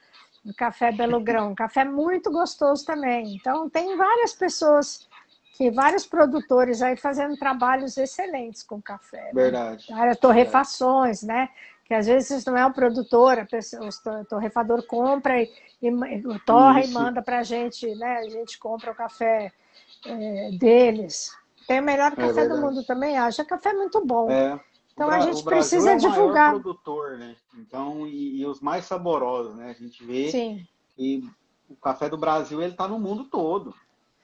O café Belo Grão, um café muito gostoso também. Então tem várias pessoas que vários produtores aí fazendo trabalhos excelentes com café. Né? Verdade. Né? Área torrefações, né? Que às vezes não é o produtor, a pessoa, o torrefador compra e, e torra Isso. e manda para a gente, né? A gente compra o café é, deles. Tem o melhor é café é do mundo também, acha café muito bom. É. Então a gente precisa é o divulgar. Maior produtor, né? Então e, e, os mais saborosos, né? A gente vê Sim. e o café do Brasil ele está no mundo todo.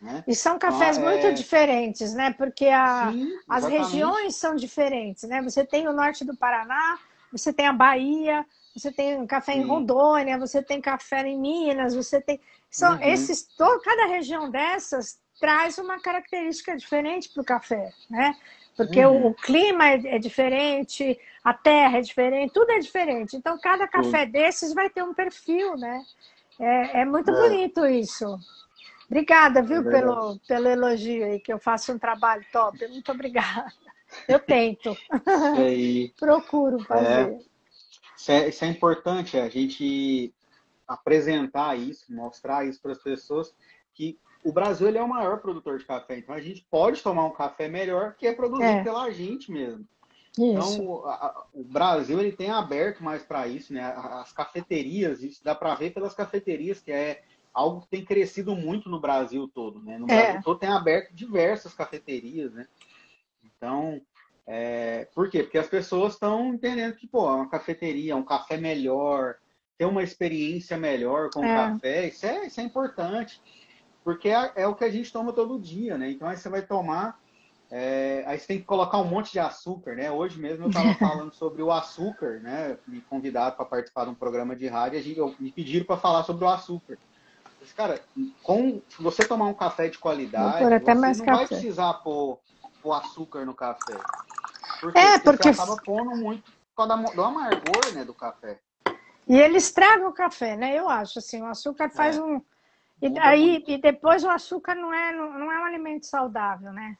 Né? E são cafés então, muito é... diferentes, né? Porque a, Sim, as regiões são diferentes, né? Você tem o norte do Paraná, você tem a Bahia, você tem café Sim. em Rondônia, você tem café em Minas, você tem. São uhum. esses, todo, cada região dessas traz uma característica diferente para o café, né? Porque uhum. o, o, clima é, é, diferente, a terra é diferente, tudo é diferente. Então, cada café desses vai ter um perfil, né? É, é muito é. bonito isso. Obrigada, viu, é pelo, pelo elogio aí, que eu faço um trabalho top. Muito obrigada. Eu tento. Procuro fazer. É, isso, é, isso é importante, a gente apresentar isso, mostrar isso para as pessoas, que o Brasil ele é o maior produtor de café, então a gente pode tomar um café melhor que é produzido é. pela gente mesmo. Isso. Então, a, a, o Brasil ele tem aberto mais para isso, né? As cafeterias, isso dá para ver pelas cafeterias que é algo que tem crescido muito no Brasil todo, né? No é. Brasil todo tem aberto diversas cafeterias, né? Então, é... por quê? Porque as pessoas estão entendendo que, pô, uma cafeteria, um café melhor, ter uma experiência melhor com o é. café, isso é, isso é importante, porque é, é, o que a gente toma todo dia, né? Então, aí você vai tomar, é... aí você tem que colocar um monte de açúcar, né? Hoje mesmo eu estava falando sobre o açúcar, né? Me convidado para participar de um programa de rádio, a gente, eu, me pediram para falar sobre o açúcar. Mas, cara, com, se você tomar um café de qualidade, você não café. vai precisar pôr, pôr açúcar no café. Por é, porque, porque você acaba pondo muito por causa do amargor né, do café. E ele estraga o café, né? Eu acho assim, o açúcar faz é. um. E aí, e depois o açúcar não é, não é um alimento saudável, né?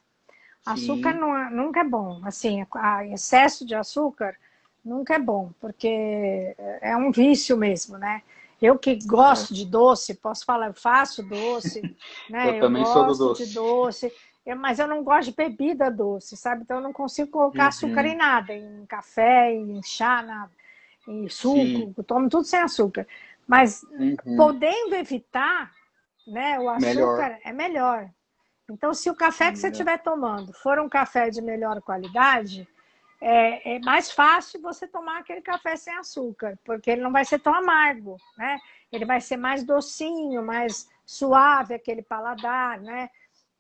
Açúcar não é, nunca é bom. Assim, excesso de açúcar nunca é bom, porque é um vício mesmo, né? Eu que gosto é. de doce, posso falar, eu faço doce, né? eu, eu também sou do doce. de doce, mas eu não gosto de bebida doce, sabe? Então eu não consigo colocar uhum. açúcar em nada, em café, em chá, nada, em suco, Sim. eu tomo tudo sem açúcar. Mas uhum. podendo evitar, né, o açúcar melhor. é melhor. Então, se o café que você estiver tomando for um café de melhor qualidade, é, é, mais fácil você tomar aquele café sem açúcar, porque ele não vai ser tão amargo, né? Ele vai ser mais docinho, mais suave aquele paladar, né?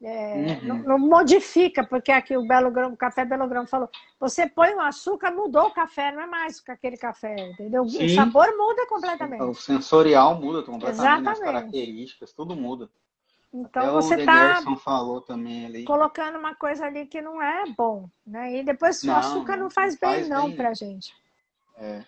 É, uhum. não, não, modifica, porque aqui o Belo Grão, o café Belo Grão falou, você põe o açúcar, mudou o café, não é mais aquele café, entendeu? Sim. O sabor muda completamente. O sensorial muda completamente, Exatamente. as características, tudo muda. Então Até você está colocando uma coisa ali que não é bom, né? E depois não, o açúcar não, não faz, não bem não para gente. É.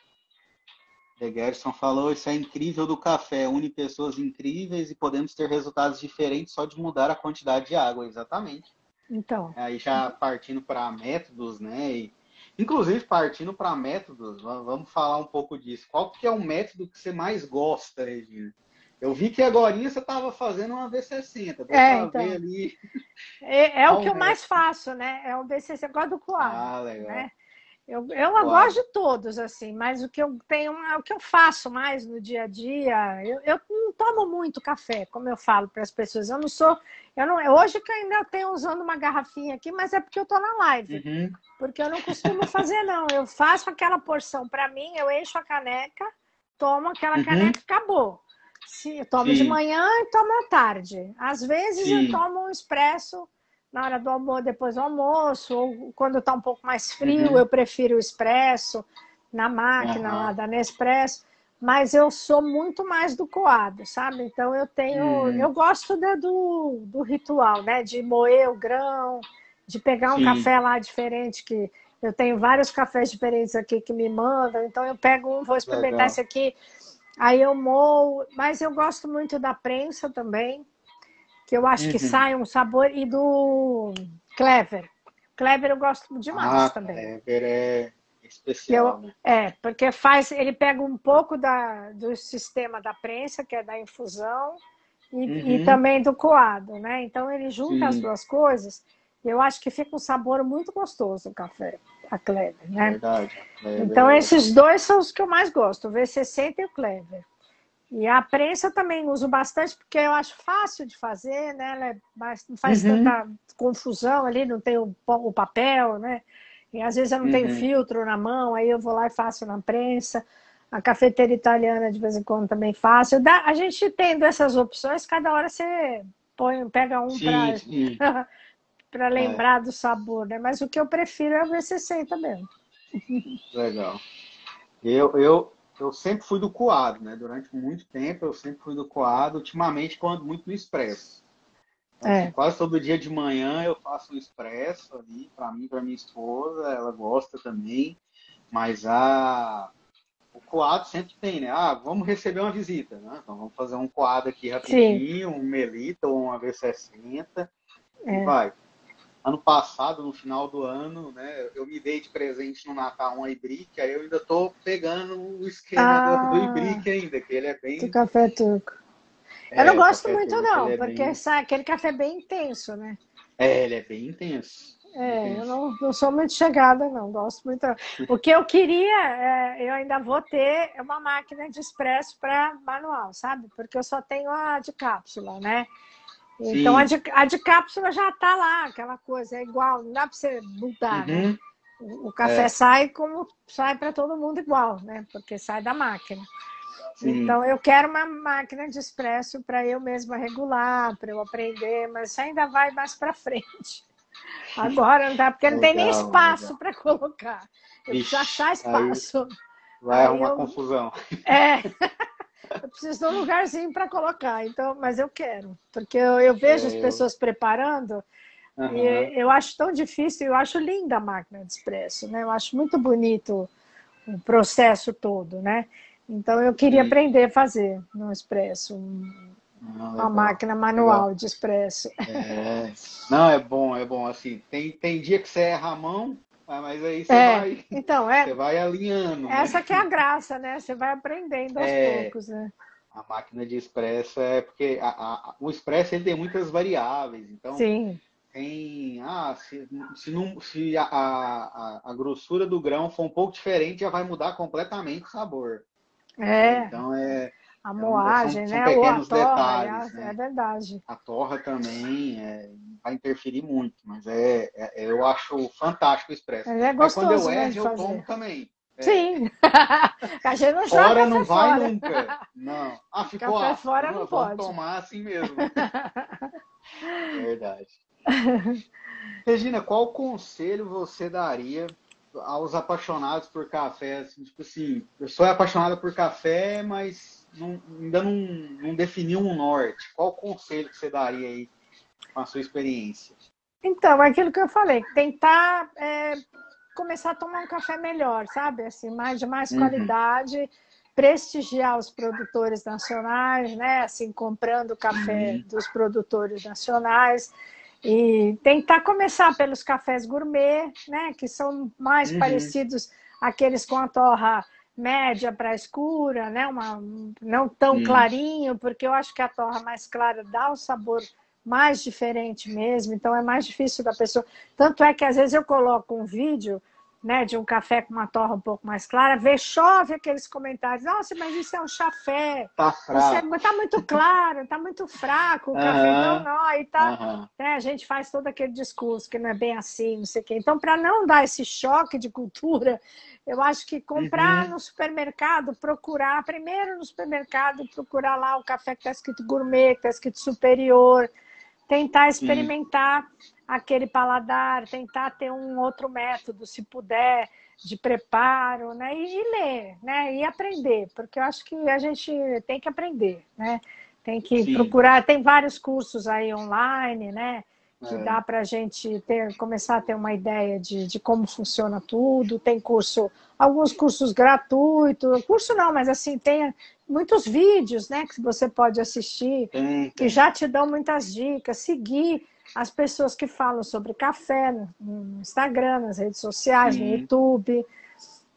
The Gerson falou, isso é incrível do café, une pessoas incríveis e podemos ter resultados diferentes só de mudar a quantidade de água, exatamente. Então. Aí já partindo para métodos, né? E, inclusive partindo para métodos, vamos falar um pouco disso. Qual que é o método que você mais gosta, Regina? Eu vi que agora você estava fazendo uma V60. É, então. ali. É, é o que eu mais faço, né? É o V60. Eu gosto do coado. Ah, legal. Né? Eu, eu gosto de todos, assim, mas o que eu tenho, o que eu faço mais no dia a dia. Eu, eu não tomo muito café, como eu falo para as pessoas. Eu não sou. Eu não, hoje que eu ainda tenho usando uma garrafinha aqui, mas é porque eu estou na live. Uhum. Porque eu não costumo fazer, não. Eu faço aquela porção para mim, eu encho a caneca, tomo aquela uhum. caneca e acabou. Sim, eu tomo Sim. de manhã e tomo à tarde. Às vezes Sim. eu tomo um expresso na hora do almoço, depois do almoço, ou quando está um pouco mais frio, uhum. eu prefiro o expresso na máquina uhum. lá da Nespresso. Mas eu sou muito mais do coado, sabe? Então eu tenho. Uhum. Eu gosto do, do ritual, né? De moer o grão, de pegar um Sim. café lá diferente, que eu tenho vários cafés diferentes aqui que me mandam, então eu pego um, vou experimentar Legal. esse aqui, aí eu moo, mas eu gosto muito da prensa também, que eu acho uhum. que sai um sabor, e do Clever. Clever eu gosto demais ah, também. Clever é especial, eu, né? É, porque faz, ele pega um pouco da, do sistema da prensa, que é da infusão, e, uhum. e também do coado, né? Então ele junta Sim. as duas coisas, e eu acho que fica um sabor muito gostoso o café, a Clever, né? Verdade. Clever. Então esses dois são os que eu mais gosto, o V60 e o Clever. E a prensa também uso bastante porque eu acho fácil de fazer, né? Ela é mais, não faz uhum. tanta confusão ali, não tem o, o papel, né? E às vezes eu não uhum. tenho filtro na mão, aí eu vou lá e faço na prensa. A cafeteira italiana de vez em quando também faço. Dá, a gente tendo essas opções, cada hora você põe, pega um para lembrar é. do sabor, né? Mas o que eu prefiro é o V60 mesmo. Legal. Eu, eu, eu sempre fui do coado, né? Durante muito tempo eu sempre fui do coado. Ultimamente, quando muito no expresso. Então, é. assim, quase todo dia de manhã eu faço um expresso ali para mim, para minha esposa. Ela gosta também. Mas a o coado sempre tem, né? Ah, vamos receber uma visita, né? Então vamos fazer um coado aqui rapidinho, Sim. um melita ou um V60 é. e vai ano passado, no final do ano, né, eu me dei de presente no Natal um ibrique, aí eu ainda tô pegando o esquema ah, do ibrique ainda, que ele é bem... Do café turco. É, eu não gosto muito não, é porque bem... sabe, aquele café bem intenso, né? É, ele é bem intenso. É, intenso. eu não, não sou muito chegada, não, gosto muito. O que eu queria, é, eu ainda vou ter uma máquina de expresso para manual, sabe? Porque eu só tenho a de cápsula, né? Então a de, a de, cápsula já está lá, aquela coisa, é igual, não dá para você mudar, né? uhum. né? O, o café é. sai como sai para todo mundo igual, né? Porque sai da máquina. Sim. Então eu quero uma máquina de expresso para eu mesma regular, para eu aprender, mas isso ainda vai mais para frente. Agora não dá, porque legal, não tem nem espaço para colocar. Eu Ixi, preciso achar espaço. Vai arrumar eu... confusão. É. eu preciso de um lugarzinho para colocar, então, mas eu quero, porque eu, eu vejo é, as pessoas preparando uhum. e eu acho tão difícil, eu acho linda a máquina de expresso, né? Eu acho muito bonito o processo todo, né? Então eu queria Sim. aprender a fazer no expresso uma máquina manual legal. de expresso. É. Não, é bom, é bom. Assim, tem, tem dia que você erra a mão, ah, mas aí você é, vai. Então, é. Você vai alinhando. Né? Essa né? que é a graça, né? Você vai aprendendo aos é, poucos, né? A máquina de expresso é porque a, a, o expresso ele tem muitas variáveis. Então, Sim. tem. Ah, se, se, não, se a, a, a grossura do grão for um pouco diferente, já vai mudar completamente o sabor. É. Então é. A é moagem, são, né? São pequenos torra, detalhes. É, né? é, verdade. A torra também é, vai interferir muito, mas é, é, eu acho fantástico o expresso. É gostoso, mas quando eu né, erro, eu tomo também. É. Sim. a gente não Fora não vai fora. nunca. Não. Ah, ficou café fora não, não pode. tomar assim mesmo. Verdade. Regina, qual conselho você daria aos apaixonados por café? Assim, tipo assim, eu sou apaixonada por café, mas não, ainda não, não definiu um norte. Qual conselho que você daria aí com a sua experiência? Então, é aquilo que eu falei, tentar é, começar a tomar um café melhor, sabe? Assim, mais de mais uhum. qualidade, prestigiar os produtores nacionais, né? Assim, comprando café uhum. dos produtores nacionais e tentar começar pelos cafés gourmet, né? Que são mais uhum. parecidos aqueles com a torra média para escura, né? Uma, não tão hum. clarinho, porque eu acho que a torra mais clara dá o sabor mais diferente mesmo, então é mais difícil da pessoa. Tanto é que às vezes eu coloco um vídeo né, de um café com uma torra um pouco mais clara, vê, chove aqueles comentários, nossa, mas isso é um chafé, tá fraco. É, tá muito claro, tá muito fraco o café, não, não, aí tá, né, a gente faz todo aquele discurso que não é bem assim, não sei o quê. Então, para não dar esse choque de cultura, eu acho que comprar uhum. no supermercado, procurar, primeiro no supermercado, procurar lá o café que está escrito gourmet, que está escrito superior, tentar experimentar Sim. Aquele paladar, tentar ter um outro método, se puder, de preparo, né? E, e, ler, né? E aprender, porque eu acho que a gente tem que aprender, né? Tem que Sim. procurar, tem vários cursos aí online, né? que é. dá para a gente ter, começar a ter uma ideia de, de como funciona tudo. Tem curso, alguns cursos gratuitos, curso não, mas assim, tem muitos vídeos né, que você pode assistir, tem, que já te dão muitas dicas, seguir as pessoas que falam sobre café no Instagram, nas redes sociais, Sim. no YouTube.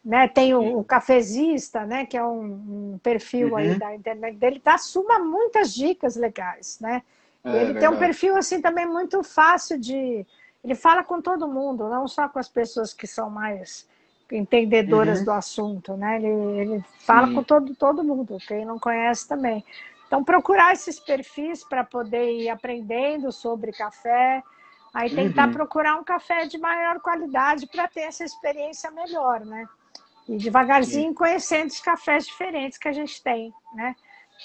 Né? Tem o, o, Cafezista, né? que é um, um perfil uhum. aí da internet dele, tá suma muitas dicas legais, né? É, ele tem um perfil assim também muito fácil de. Ele fala com todo mundo, não só com as pessoas que são mais entendedoras uhum. do assunto, né? Ele, ele fala Sim. com todo, todo mundo, quem não conhece também. Então, procurar esses perfis para poder ir aprendendo sobre café, aí tentar uhum. procurar um café de maior qualidade para ter essa experiência melhor, né? E devagarzinho Sim. conhecendo os cafés diferentes que a gente tem, né?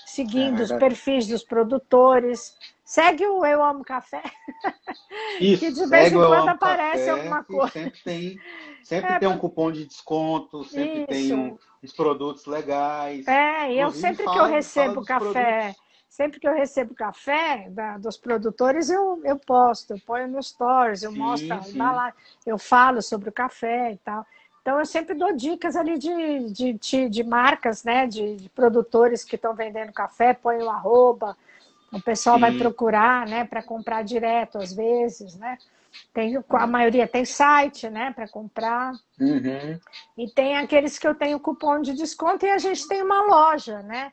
Seguindo é os perfis dos produtores, Segue o Eu Amo Café. Isso, que de vez em quando aparece café, alguma coisa. Sempre tem, sempre é, tem um cupom de desconto, sempre isso. tem um, uns produtos legais. É, e eu sempre fala, que eu recebo café, produtos. sempre que eu recebo café da, dos produtores, eu, eu posto, eu ponho no stories, eu sim, mostro lá, eu falo sobre o café e tal. Então eu sempre dou dicas ali de, de, de, de marcas, né? De, de produtores que estão vendendo café, põe o arroba o pessoal Sim. vai procurar, né, para comprar direto às vezes, né? Tem, a maioria tem site, né, para comprar. Uhum. E tem aqueles que eu tenho cupom de desconto e a gente tem uma loja, né?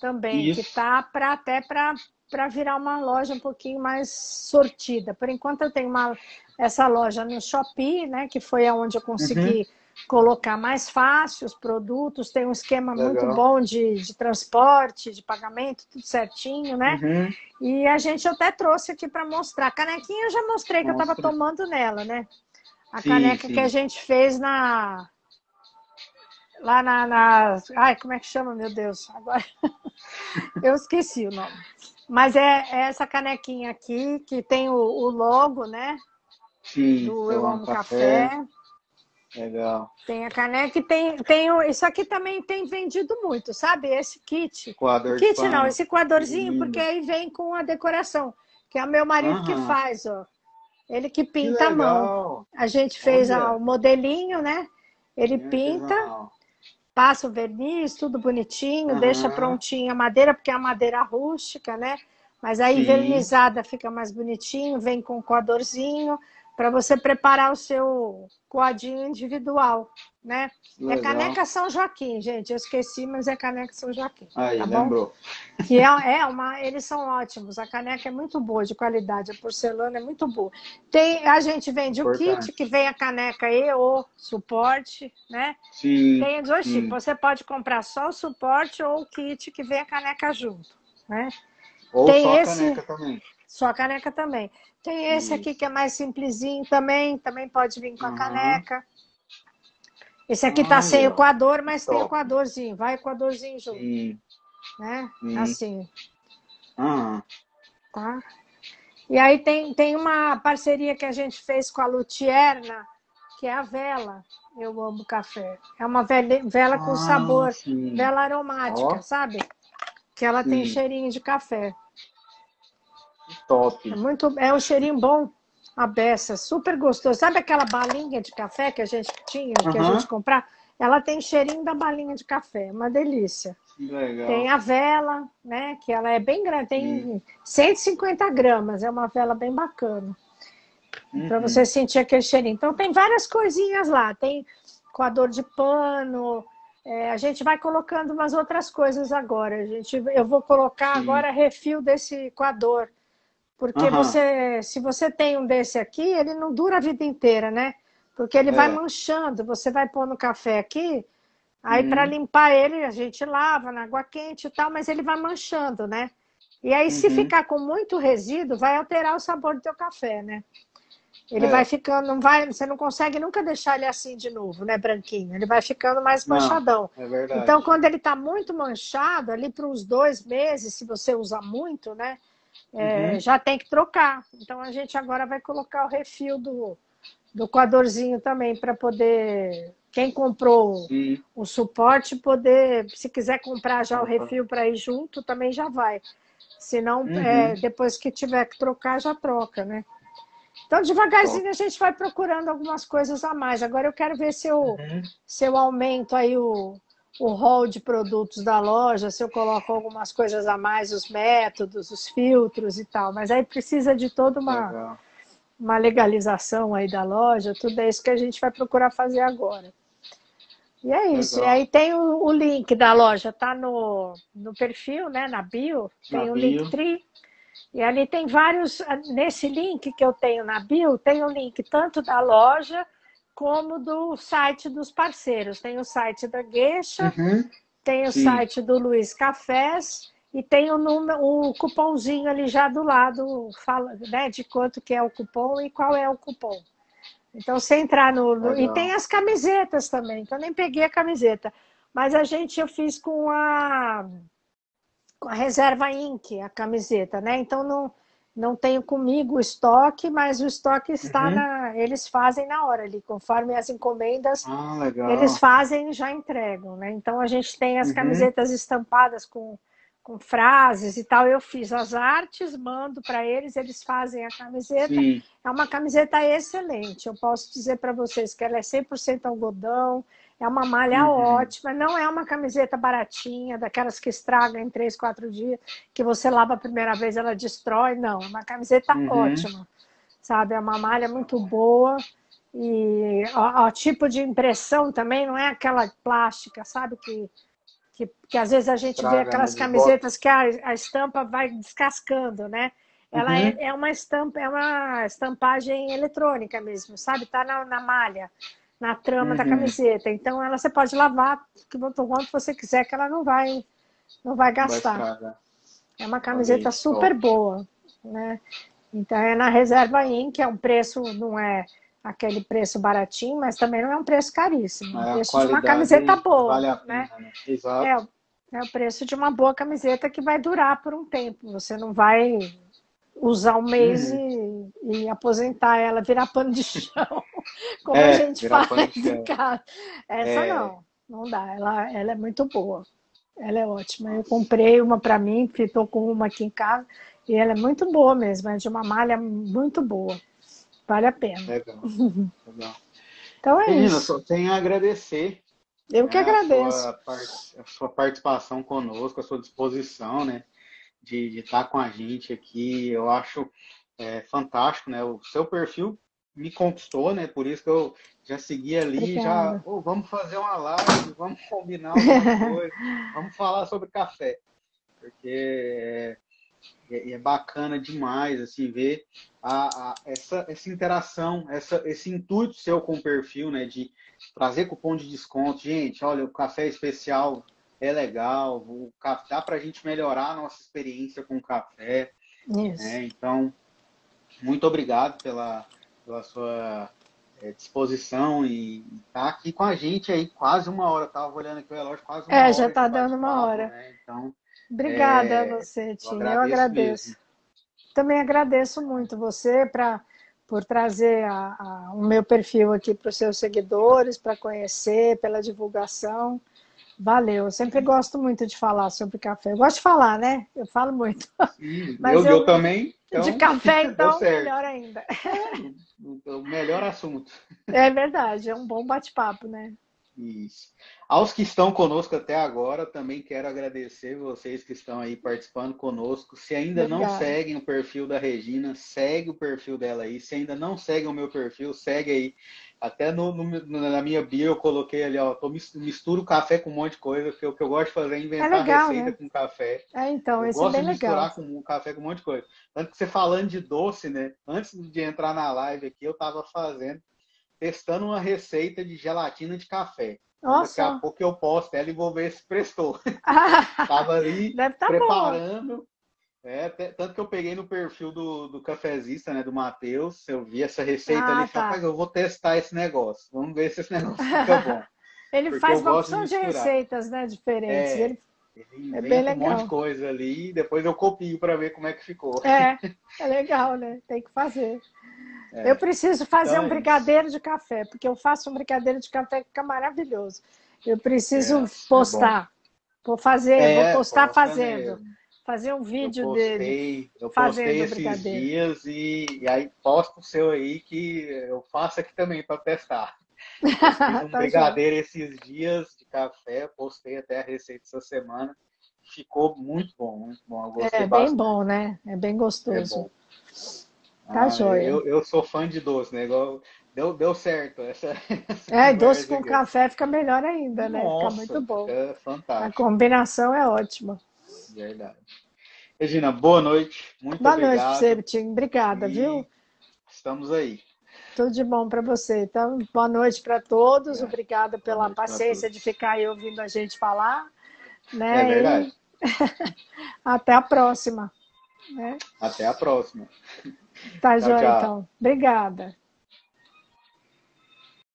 Também, Isso. que tá para até para virar uma loja um pouquinho mais sortida. Por enquanto eu tenho uma, essa loja no Shopee, né, que foi aonde eu consegui uhum colocar mais fácil os produtos, tem um esquema Legal. muito bom de, de transporte, de pagamento, tudo certinho, né? Uhum. E a gente até trouxe aqui para mostrar. A canequinha eu já mostrei Mostra. que eu estava tomando nela, né? A sim, caneca sim. que a gente fez na. Lá na, na. Ai, como é que chama, meu Deus? Agora. eu esqueci o nome. Mas é, é, essa canequinha aqui que tem o, o logo, né? Sim, do Eu Amo Café. café. Legal. Tem a caneca e tem, tem isso aqui também tem vendido muito, sabe? Esse kit. Coador kit não, esse coadorzinho, porque aí vem com a decoração, que é o meu marido uhum. que faz, ó. Ele que pinta que a mão. A gente fez ó, o modelinho, né? Ele pinta, passa o verniz, tudo bonitinho, uhum. deixa prontinha a madeira, porque é a madeira rústica, né? Mas aí Sim. vernizada fica mais bonitinho, vem com o coadorzinho para você preparar o seu coadinho individual, né? É Legal. É caneca São Joaquim, gente. Eu esqueci, mas é caneca São Joaquim. Aí, tá lembrou. Bom? Que é, é, uma, eles são ótimos. A caneca é muito boa, de qualidade. A porcelana é muito boa. Tem, a gente vende Importante. o kit que vem a caneca e o suporte, né? Sim. Tem dois tipos. Você pode comprar só o suporte ou o kit que vem a caneca junto, né? Ou Tem só esse... a caneca também. Só a caneca também. Tem esse aqui que é mais simplesinho também, também pode vir com a uhum. caneca. Esse aqui tá sem o coador, mas Top. tem o coadorzinho. Vai o coadorzinho junto. Sim. Né? Sim. Assim. Uhum. Tá? E aí tem, tem uma parceria que a gente fez com a Lutierna, que é a vela. Eu amo café. É uma vela, vela com ah, sabor, sim. vela aromática, oh. sabe? Que ela sim. tem cheirinho de café. Top. É, muito, é um cheirinho bom. A beça, super gostoso. Sabe aquela balinha de café que a gente tinha, que uhum. a gente comprar? Ela tem cheirinho da balinha de café, uma delícia. Legal. Tem a vela, né? Que ela é bem grande, tem hum. 150 gramas, é uma vela bem bacana. Uhum. Para você sentir aquele cheirinho. Então tem várias coisinhas lá. Tem coador de pano. É, a gente vai colocando umas outras coisas agora. A gente, eu vou colocar Sim. agora refil desse coador porque uhum. você, se você tem um desse aqui, ele não dura a vida inteira, né? Porque ele é. vai manchando. Você vai pôr no café aqui, aí uhum. para limpar ele a gente lava na água quente e tal, mas ele vai manchando, né? E aí, uhum. se ficar com muito resíduo, vai alterar o sabor do teu café, né? Ele é. vai ficando, não vai, você não consegue nunca deixar ele assim de novo, né, branquinho. Ele vai ficando mais manchadão. Não, é verdade. Então, quando ele está muito manchado, ali para uns dois meses, se você usa muito, né? É, uhum. já tem que trocar. Então a gente agora vai colocar o refil do, do coadorzinho também para poder quem comprou Sim. o suporte poder, se quiser comprar já o refil para ir junto, também já vai. Se não, uhum. é, depois que tiver que trocar, já troca, né? Então, devagarzinho, a gente vai procurando algumas coisas a mais. Agora, eu quero ver se eu, uhum. se eu aumento aí o, o hall de produtos da loja, se eu coloco algumas coisas a mais, os métodos, os filtros e tal. Mas aí precisa de toda uma, uma legalização aí da loja, tudo é isso que a gente vai procurar fazer agora. E é isso. Legal. E aí tem o, o, link da loja, tá no, no perfil, né? Na bio, tem na o bio. Linktree. E ali tem vários. Nesse link que eu tenho na bio, tem o link tanto da loja como do site dos parceiros. Tem o site da Gueixa, uhum. tem o Sim. site do Luiz Cafés e tem o, número, o cupomzinho ali já do lado, fala, né, de quanto que é o cupom e qual é o cupom. Então, você entrar no, no e tem as camisetas também. Então, eu nem peguei a camiseta, mas a gente eu fiz com a com a reserva Inc, a camiseta, né? Então não não tenho comigo o estoque, mas o estoque está uhum. na. Eles fazem na hora ali, conforme as encomendas, ah, eles fazem e já entregam, né? Então a gente tem as uhum. camisetas estampadas com, com frases e tal. Eu fiz as artes, mando para eles, eles fazem a camiseta. Sim. É uma camiseta excelente. Eu posso dizer para vocês que ela é 100% algodão, é uma malha uhum. ótima, não é uma camiseta baratinha, daquelas que estragam em três, quatro dias, que você lava a primeira vez ela destrói. Não, é uma camiseta uhum. ótima, sabe? É uma malha muito boa. E o, tipo de impressão também não é aquela plástica, sabe? Que, que, que às vezes a gente Estraga, vê aquelas camisetas que a, a estampa vai descascando, né? Ela uhum. é, é, uma estampa, é uma estampagem eletrônica mesmo, sabe? Tá na, na malha na trama uhum. da camiseta. Então ela você pode lavar quanto você quiser que ela não vai não vai gastar. Vai é uma camiseta super boa, né? Então é na Reserva que é um preço não é aquele preço baratinho, mas também não é um preço caríssimo. É, o preço de uma camiseta boa, vale né? Pena, né? Exato. É, é o preço de uma boa camiseta que vai durar por um tempo. Você não vai usar um mês uhum. e, e, aposentar ela, virar pano de chão, como é, a gente faz em casa. Essa é... não, não dá. Ela, ela é muito boa. Ela é ótima. Eu comprei uma para mim, estou com uma aqui em casa, e ela é muito boa mesmo, é de uma malha muito boa. Vale a pena. Legal. Legal. Então é Menina, isso. Só tenho a agradecer. Eu que né, agradeço. A sua, a sua participação conosco, a sua disposição, né? de, de estar com a gente aqui. Eu acho é, fantástico, né? O seu perfil me conquistou, né? Por isso que eu já segui ali, Obrigada. já, oh, vamos fazer uma live, vamos combinar alguma coisa, vamos falar sobre café, porque é, é, é bacana demais assim ver a, a, essa, essa interação, essa, esse intuito seu com o perfil, né? De trazer cupom de desconto, gente, olha, o café especial é legal, o, dá para a gente melhorar a nossa experiência com o café. Isso. Né? Então, muito obrigado pela, pela sua é, disposição e estar tá aqui com a gente aí quase uma hora. Estava olhando aqui o relógio, quase uma é, hora. É, já está dando uma hora. Né? Então, Obrigada é, a você, Tim. Eu, agradeço. Mesmo. Também agradeço muito você pra, por trazer a, a, o meu perfil aqui para os seus seguidores, para conhecer, pela divulgação. Valeu, eu sempre gosto muito de falar sobre café. Eu gosto de falar, né? Eu falo muito. Sim, Mas eu, eu, eu também. Então, de café, então, melhor ainda. É, o melhor assunto. É verdade, é um bom bate-papo, né? Isso. Aos que estão conosco até agora, também quero agradecer vocês que estão aí participando conosco. Se ainda Obrigada. não seguem o perfil da Regina, segue o perfil dela aí. Se ainda não seguem o meu perfil, segue aí. Até no, no, na minha bio eu coloquei ali, ó, tô, misturo café com um monte de coisa, porque o que eu gosto de fazer é inventar é legal, receita né? com café. É, então, eu esse é bem de misturar legal. com café com um monte de coisa. Tanto que você falando de doce, né? Antes de entrar na live aqui, eu tava fazendo, testando uma receita de gelatina de café. Nossa. Daqui a pouco eu posto ela e vou ver se prestou. tava ali tá preparando. Bom. É, tanto que eu peguei no perfil do, do cafezista, né, do Matheus, eu vi essa receita ah, ali e tá. falei, eu vou testar esse negócio, vamos ver se esse negócio fica bom. ele faz uma opção de, de, receitas, né, diferentes. É, ele... ele é bem legal. um monte de coisa ali e depois eu copio para ver como é que ficou. É, é legal, né? Tem que fazer. É. Eu preciso fazer então, um é brigadeiro de café, porque eu faço um brigadeiro de café que fica maravilhoso. Eu preciso é, postar. Vou fazer, vou postar fazendo. Mesmo fazer um vídeo eu postei, dele. Eu postei esses dias e, e, aí posto o seu aí que eu faço aqui também para testar. Eu fiz um tá brigadeiro esses dias de café, postei até a receita essa semana. Ficou muito bom, muito bom. é bem bom, né? É bem gostoso. É tá ah, joia. Eu, eu sou fã de doce, né? Igual, deu, deu certo. Essa, essa é, doce com aqui. café fica melhor ainda, né? Nossa, fica muito bom. É fantástico. A combinação é ótima. Verdade. Regina, boa noite. Muito boa obrigado. Boa noite, Sebtin. Obrigada, e viu? Estamos aí. Tudo de bom para você. Então, boa noite para todos. É. Obrigada pela paciência de ficar aí ouvindo a gente falar. Né? É verdade. E... Até a próxima. Né? Até a próxima. Tá, joia, então. Obrigada.